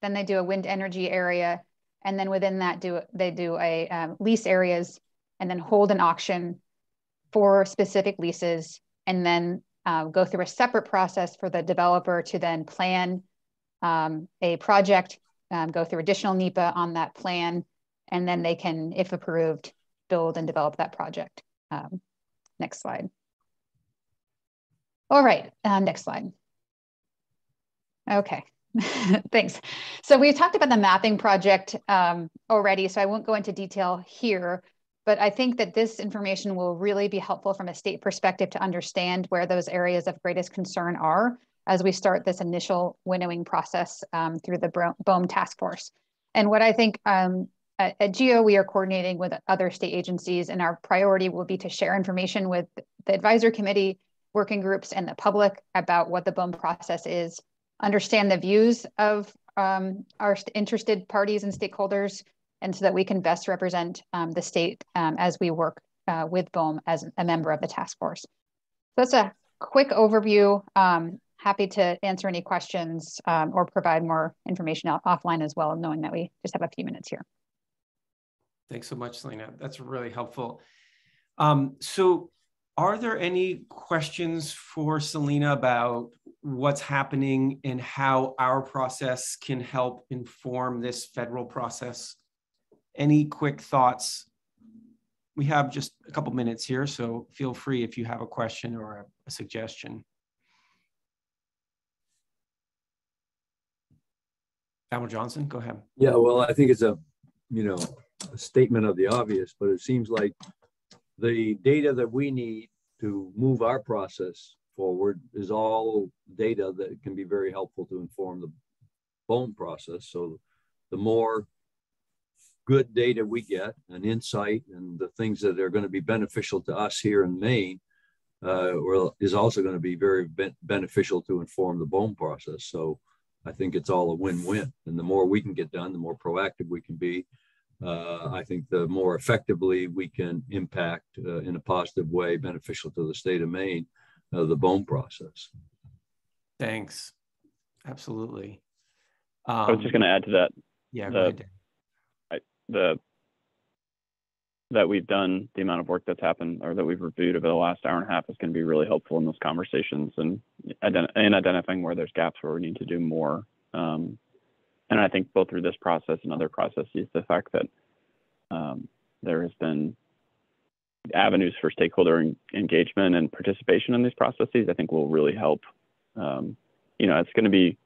then they do a wind energy area, and then within that do they do a um, lease areas and then hold an auction for specific leases and then uh, go through a separate process for the developer to then plan um, a project, um, go through additional NEPA on that plan, and then they can, if approved, build and develop that project. Um, next slide. All right, uh, next slide. Okay, thanks. So we talked about the mapping project um, already, so I won't go into detail here, but I think that this information will really be helpful from a state perspective to understand where those areas of greatest concern are as we start this initial winnowing process um, through the BOEM task force. And what I think um, at, at GEO, we are coordinating with other state agencies and our priority will be to share information with the advisory committee, working groups, and the public about what the BOEM process is, understand the views of um, our interested parties and stakeholders, and so that we can best represent um, the state um, as we work uh, with BOEM as a member of the task force. So that's a quick overview. Um, happy to answer any questions um, or provide more information offline as well, knowing that we just have a few minutes here. Thanks so much, Celina. That's really helpful. Um, so are there any questions for Celina about what's happening and how our process can help inform this federal process? Any quick thoughts? We have just a couple minutes here, so feel free if you have a question or a, a suggestion. Admiral Johnson, go ahead. Yeah, well, I think it's a, you know, a statement of the obvious, but it seems like the data that we need to move our process forward is all data that can be very helpful to inform the BOEM process. So the more good data we get and insight and the things that are going to be beneficial to us here in Maine uh, is also going to be very be beneficial to inform the BOEM process. So I think it's all a win-win. And the more we can get done, the more proactive we can be. Uh, I think the more effectively we can impact uh, in a positive way, beneficial to the state of Maine, uh, the BOEM process. Thanks. Absolutely. Um, I was just going to add to that. Yeah, the, I, the that we've done, the amount of work that's happened or that we've reviewed over the last hour and a half is going to be really helpful in those conversations and ident- in identifying where there's gaps where we need to do more. Um, and I think both through this process and other processes, the fact that um, there has been avenues for stakeholder en- engagement and participation in these processes, I think will really help. Um, you know, it's going to be,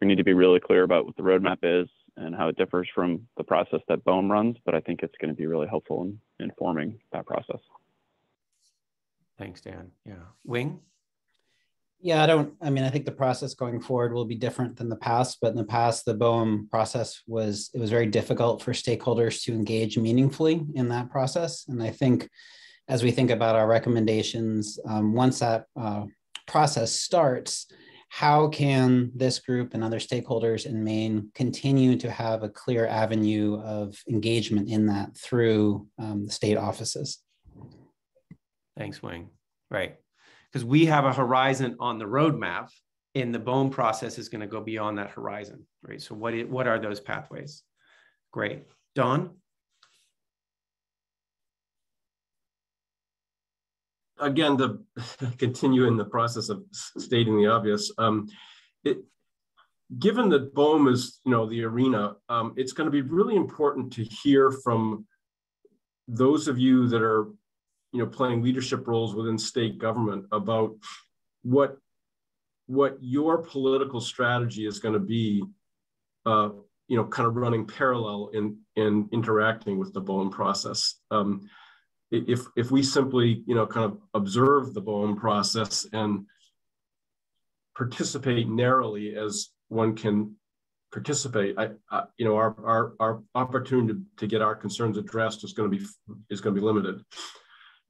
we need to be really clear about what the roadmap is, and how it differs from the process that BOEM runs, but I think it's going to be really helpful in informing that process. Thanks, Dan. Yeah. Wing? Yeah, I don't, I mean, I think the process going forward will be different than the past, but in the past, the BOEM process was, it was very difficult for stakeholders to engage meaningfully in that process. And I think as we think about our recommendations, um, once that uh, process starts, how can this group and other stakeholders in Maine continue to have a clear avenue of engagement in that through um, the state offices? Thanks, Wing. Right. Because we have a horizon on the roadmap and the BOEM process is going to go beyond that horizon, right? So what, what are those pathways? Great. Don? again, to continue in the process of stating the obvious, um, it, given that BOEM is, you know, the arena, um, it's going to be really important to hear from those of you that are, you know, playing leadership roles within state government about what what your political strategy is going to be, uh, you know, kind of running parallel in in interacting with the BOEM process. Um, if if we simply you know kind of observe the BOEM process and participate narrowly as one can participate, I, I you know our our our opportunity to get our concerns addressed is going to be is going to be limited,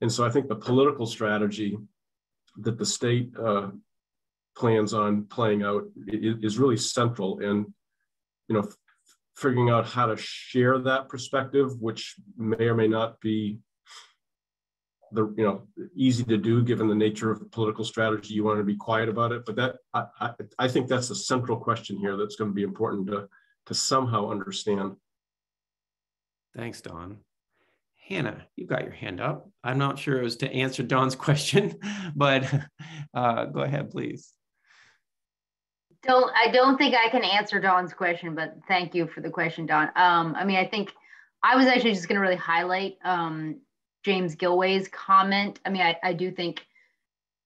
and so I think the political strategy that the state uh, plans on playing out is, really central and you know figuring out how to share that perspective, which may or may not be the you know easy to do given the nature of political strategy. You want to be quiet about it, but that I, I, I think that's a central question here that's going to be important to to somehow understand. Thanks, Don. Hannah, you've got your hand up. I'm not sure it was to answer Don's question, but uh, go ahead, please. Don't I don't think I can answer Don's question, but thank you for the question, Don. Um, I mean, I think I was actually just going to really highlight um, James Gillway's comment. I mean, I, I do think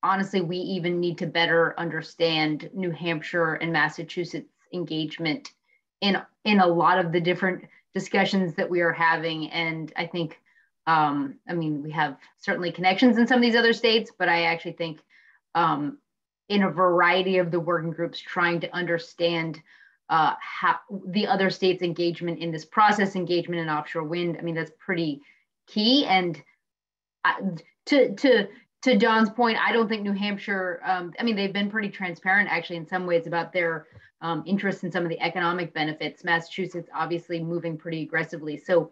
honestly we even need to better understand New Hampshire and Massachusetts engagement in in a lot of the different discussions that we are having, and I think um, I mean, we have certainly connections in some of these other states, but I actually think um, in a variety of the working groups trying to understand uh, how the other states' engagement in this process, engagement in offshore wind. I mean, that's pretty key. And I, to to to Don's point, I don't think New Hampshire. Um, I mean, they've been pretty transparent actually in some ways about their um, interest in some of the economic benefits. Massachusetts obviously moving pretty aggressively. So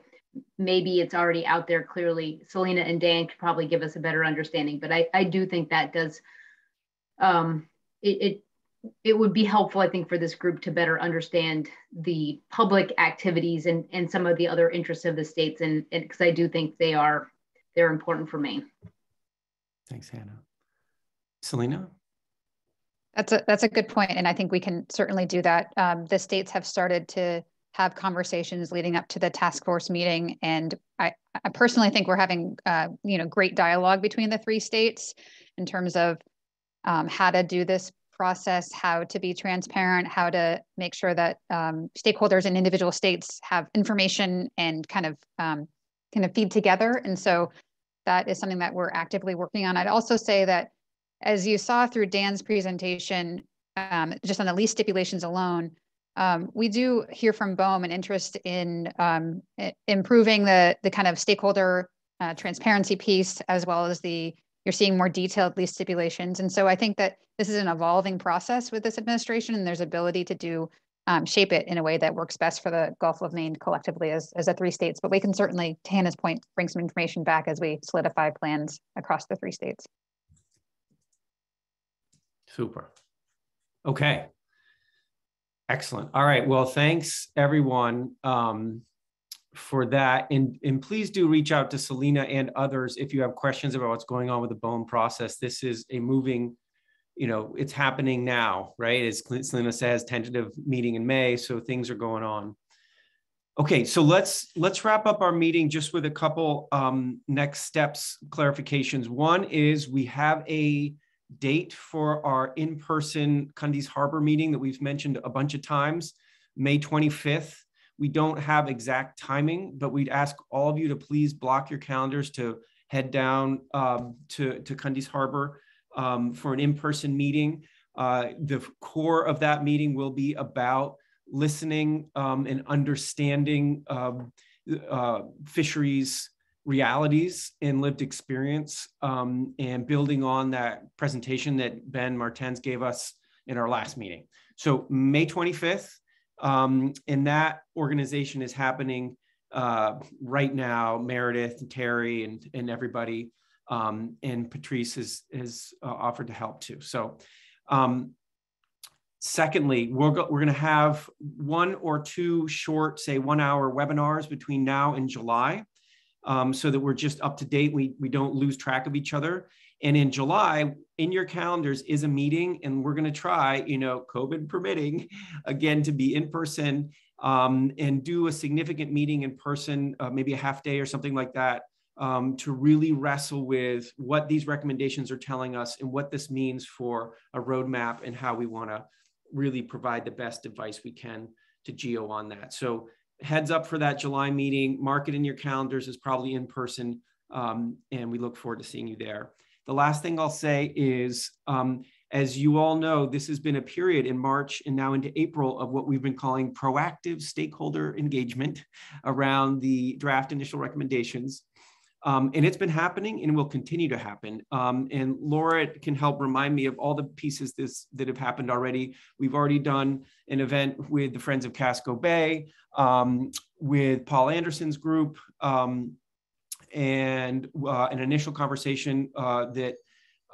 maybe it's already out there clearly. Celina and Dan could probably give us a better understanding, but I, I do think that does, um, it, it, it would be helpful, I think, for this group to better understand the public activities and, and some of the other interests of the states. And because I do think they are, they're important for Maine. Thanks, Hannah. Celina? That's a, that's a good. And I think we can certainly do that. Um, the states have started to have conversations leading up to the task force meeting. And I, I personally think we're having, uh, you know, great dialogue between the three states in terms of um, how to do this process, how to be transparent, how to make sure that um, stakeholders in individual states have information and kind of um, kind of feed together. And so that is something that we're actively working on. I'd also say that as you saw through Dan's presentation, um, just on the lease stipulations alone, um, we do hear from BOEM an interest in um, improving the, the kind of stakeholder uh, transparency piece, as well as the, you're seeing more detailed lease stipulations. And so I think that this is an evolving process with this administration and there's ability to do um, shape it in a way that works best for the Gulf of Maine collectively as, as the three states. But we can certainly, to Hannah's point, bring some information back as we solidify plans across the three states. Super. Okay. Excellent. All right. Well, thanks everyone um, for that. And, and please do reach out to Celina and others if you have questions about what's going on with the BOEM process. This is a moving, you know, it's happening now, right? As Celina says, tentative meeting in May. So things are going on. Okay, so let's let's wrap up our meeting just with a couple um, next steps clarifications. One is we have a date for our in-person Cundys Harbor meeting that we've mentioned a bunch of times, May 25th. We don't have exact timing, but we'd ask all of you to please block your calendars to head down um, to, to Cundys Harbor um, for an in-person meeting. Uh, the core of that meeting will be about listening um, and understanding um, uh, fisheries realities and lived experience um, and building on that presentation that Ben Martens gave us in our last meeting. So May 25th, um, and that organization is happening uh, right now. Meredith and Terry and, and everybody um, and Patrice has, has uh, offered to help too. So um, secondly, we're, go we're gonna have one or two short, say one hour webinars between now and July um, so that we're just up to date. We, we don't lose track of each other. And in July, in your calendars is a meeting, and we're going to try, you know, COVID permitting, again, to be in person um, and do a significant meeting in person, uh, maybe a half day or something like that, um, to really wrestle with what these recommendations are telling us and what this means for a roadmap and how we want to really provide the best advice we can to GEO on that. So heads up for that July meeting. Mark it in your calendars is probably in person. Um, and we look forward to seeing you there. The last thing I'll say is, um, as you all know, this has been a period in March and now into April of what we've been calling proactive stakeholder engagement around the draft initial recommendations. Um, and it's been happening and will continue to happen. Um, and Laura can help remind me of all the pieces this, that have happened already. We've already done an event with the Friends of Casco Bay, um, with Paul Anderson's group, um, and uh, an initial conversation uh, that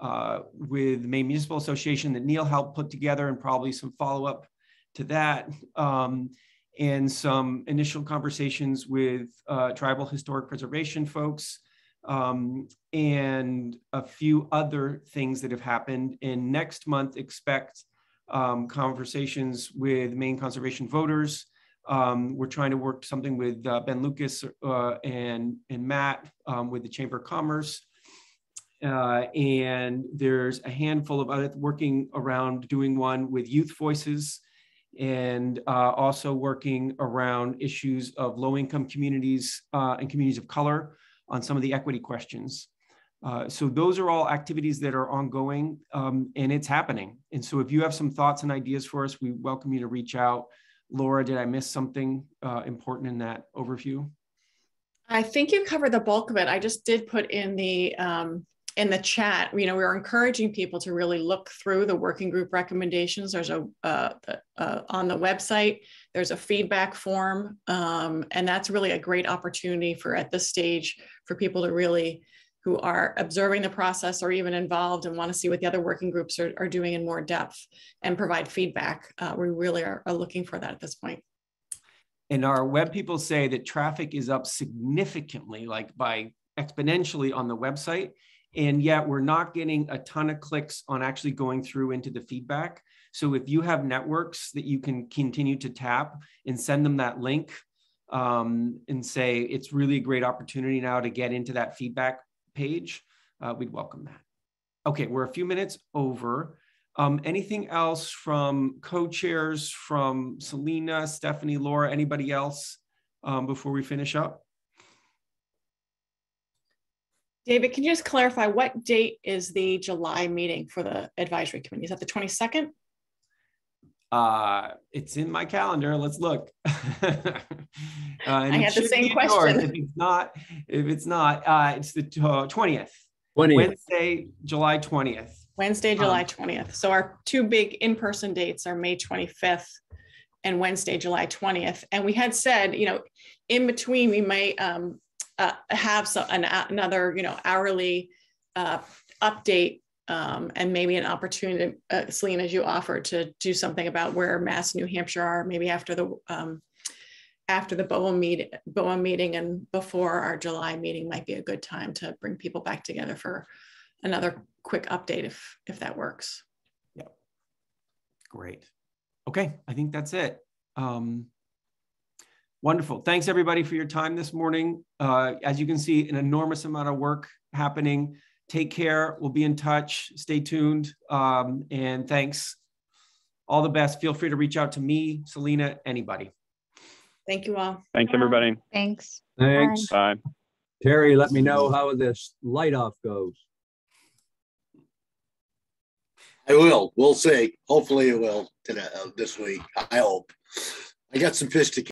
uh, with the Maine Municipal Association that Neil helped put together and probably some follow-up to that. And some initial conversations with uh, tribal historic preservation folks um, and a few other things that have happened. And next month, expect um, conversations with Maine conservation voters. Um, we're trying to work something with uh, Ben Lucas uh, and, and Matt um, with the Chamber of Commerce. Uh, and there's a handful of other working around doing one with youth voices and uh, also working around issues of low income communities uh, and communities of color on some of the equity questions. Uh, so those are all activities that are ongoing um, and it's happening. And so if you have some thoughts and ideas for us, we welcome you to reach out. Laura, did I miss something uh, important in that overview? I think you covered the bulk of it. I just did put in the um, in the chat, you know, we are encouraging people to really look through the working group recommendations. There's a uh, uh, on the website. There's a feedback form, um, and that's really a great opportunity for at this stage for people to really who are observing the process or even involved and want to see what the other working groups are, are doing in more depth and provide feedback. Uh, we really are, are looking for that at this point. And our web people say that traffic is up significantly, like by exponentially on the website and yet we're not getting a ton of clicks on actually going through into the feedback. So if you have networks that you can continue to tap and send them that link um, and say it's really a great opportunity now to get into that feedback page, uh, we'd welcome that. Okay, we're a few minutes over. Um, anything else from co-chairs, from Celina, Stephanie, Laura, anybody else um, before we finish up? David, can you just clarify what date is the July meeting for the advisory committee? Is that the 22nd? Uh, it's in my calendar. Let's look. uh, I had the same question. If it's not, if it's not, uh, it's the 20th. 20th. Wednesday, July 20th. Wednesday, July um, 20th. So our two big in-person dates are May 25th and Wednesday, July 20th. And we had said, you know, in between we might um, uh, have some, an, another, you know, hourly uh, update um, and maybe an opportunity, uh, Celina, as you offered, to do something about where Mass, New Hampshire are, maybe after the um, after the BOEM meet, BOEM meeting and before our July meeting might be a good time to bring people back together for another quick update if if that works. Yeah. Great. Okay, I think that's it. Um, Wonderful. Thanks everybody for your time this morning. Uh, as you can see, an enormous amount of work happening. Take care. We'll be in touch. Stay tuned. Um, and thanks. All the best. Feel free to reach out to me, Celina, anybody. Thank you all. Thanks, everybody. Thanks. Thanks. Bye. Terry, let me know how this light off goes. I will. We'll see. Hopefully it will today, uh, this week. I hope. I got some fish to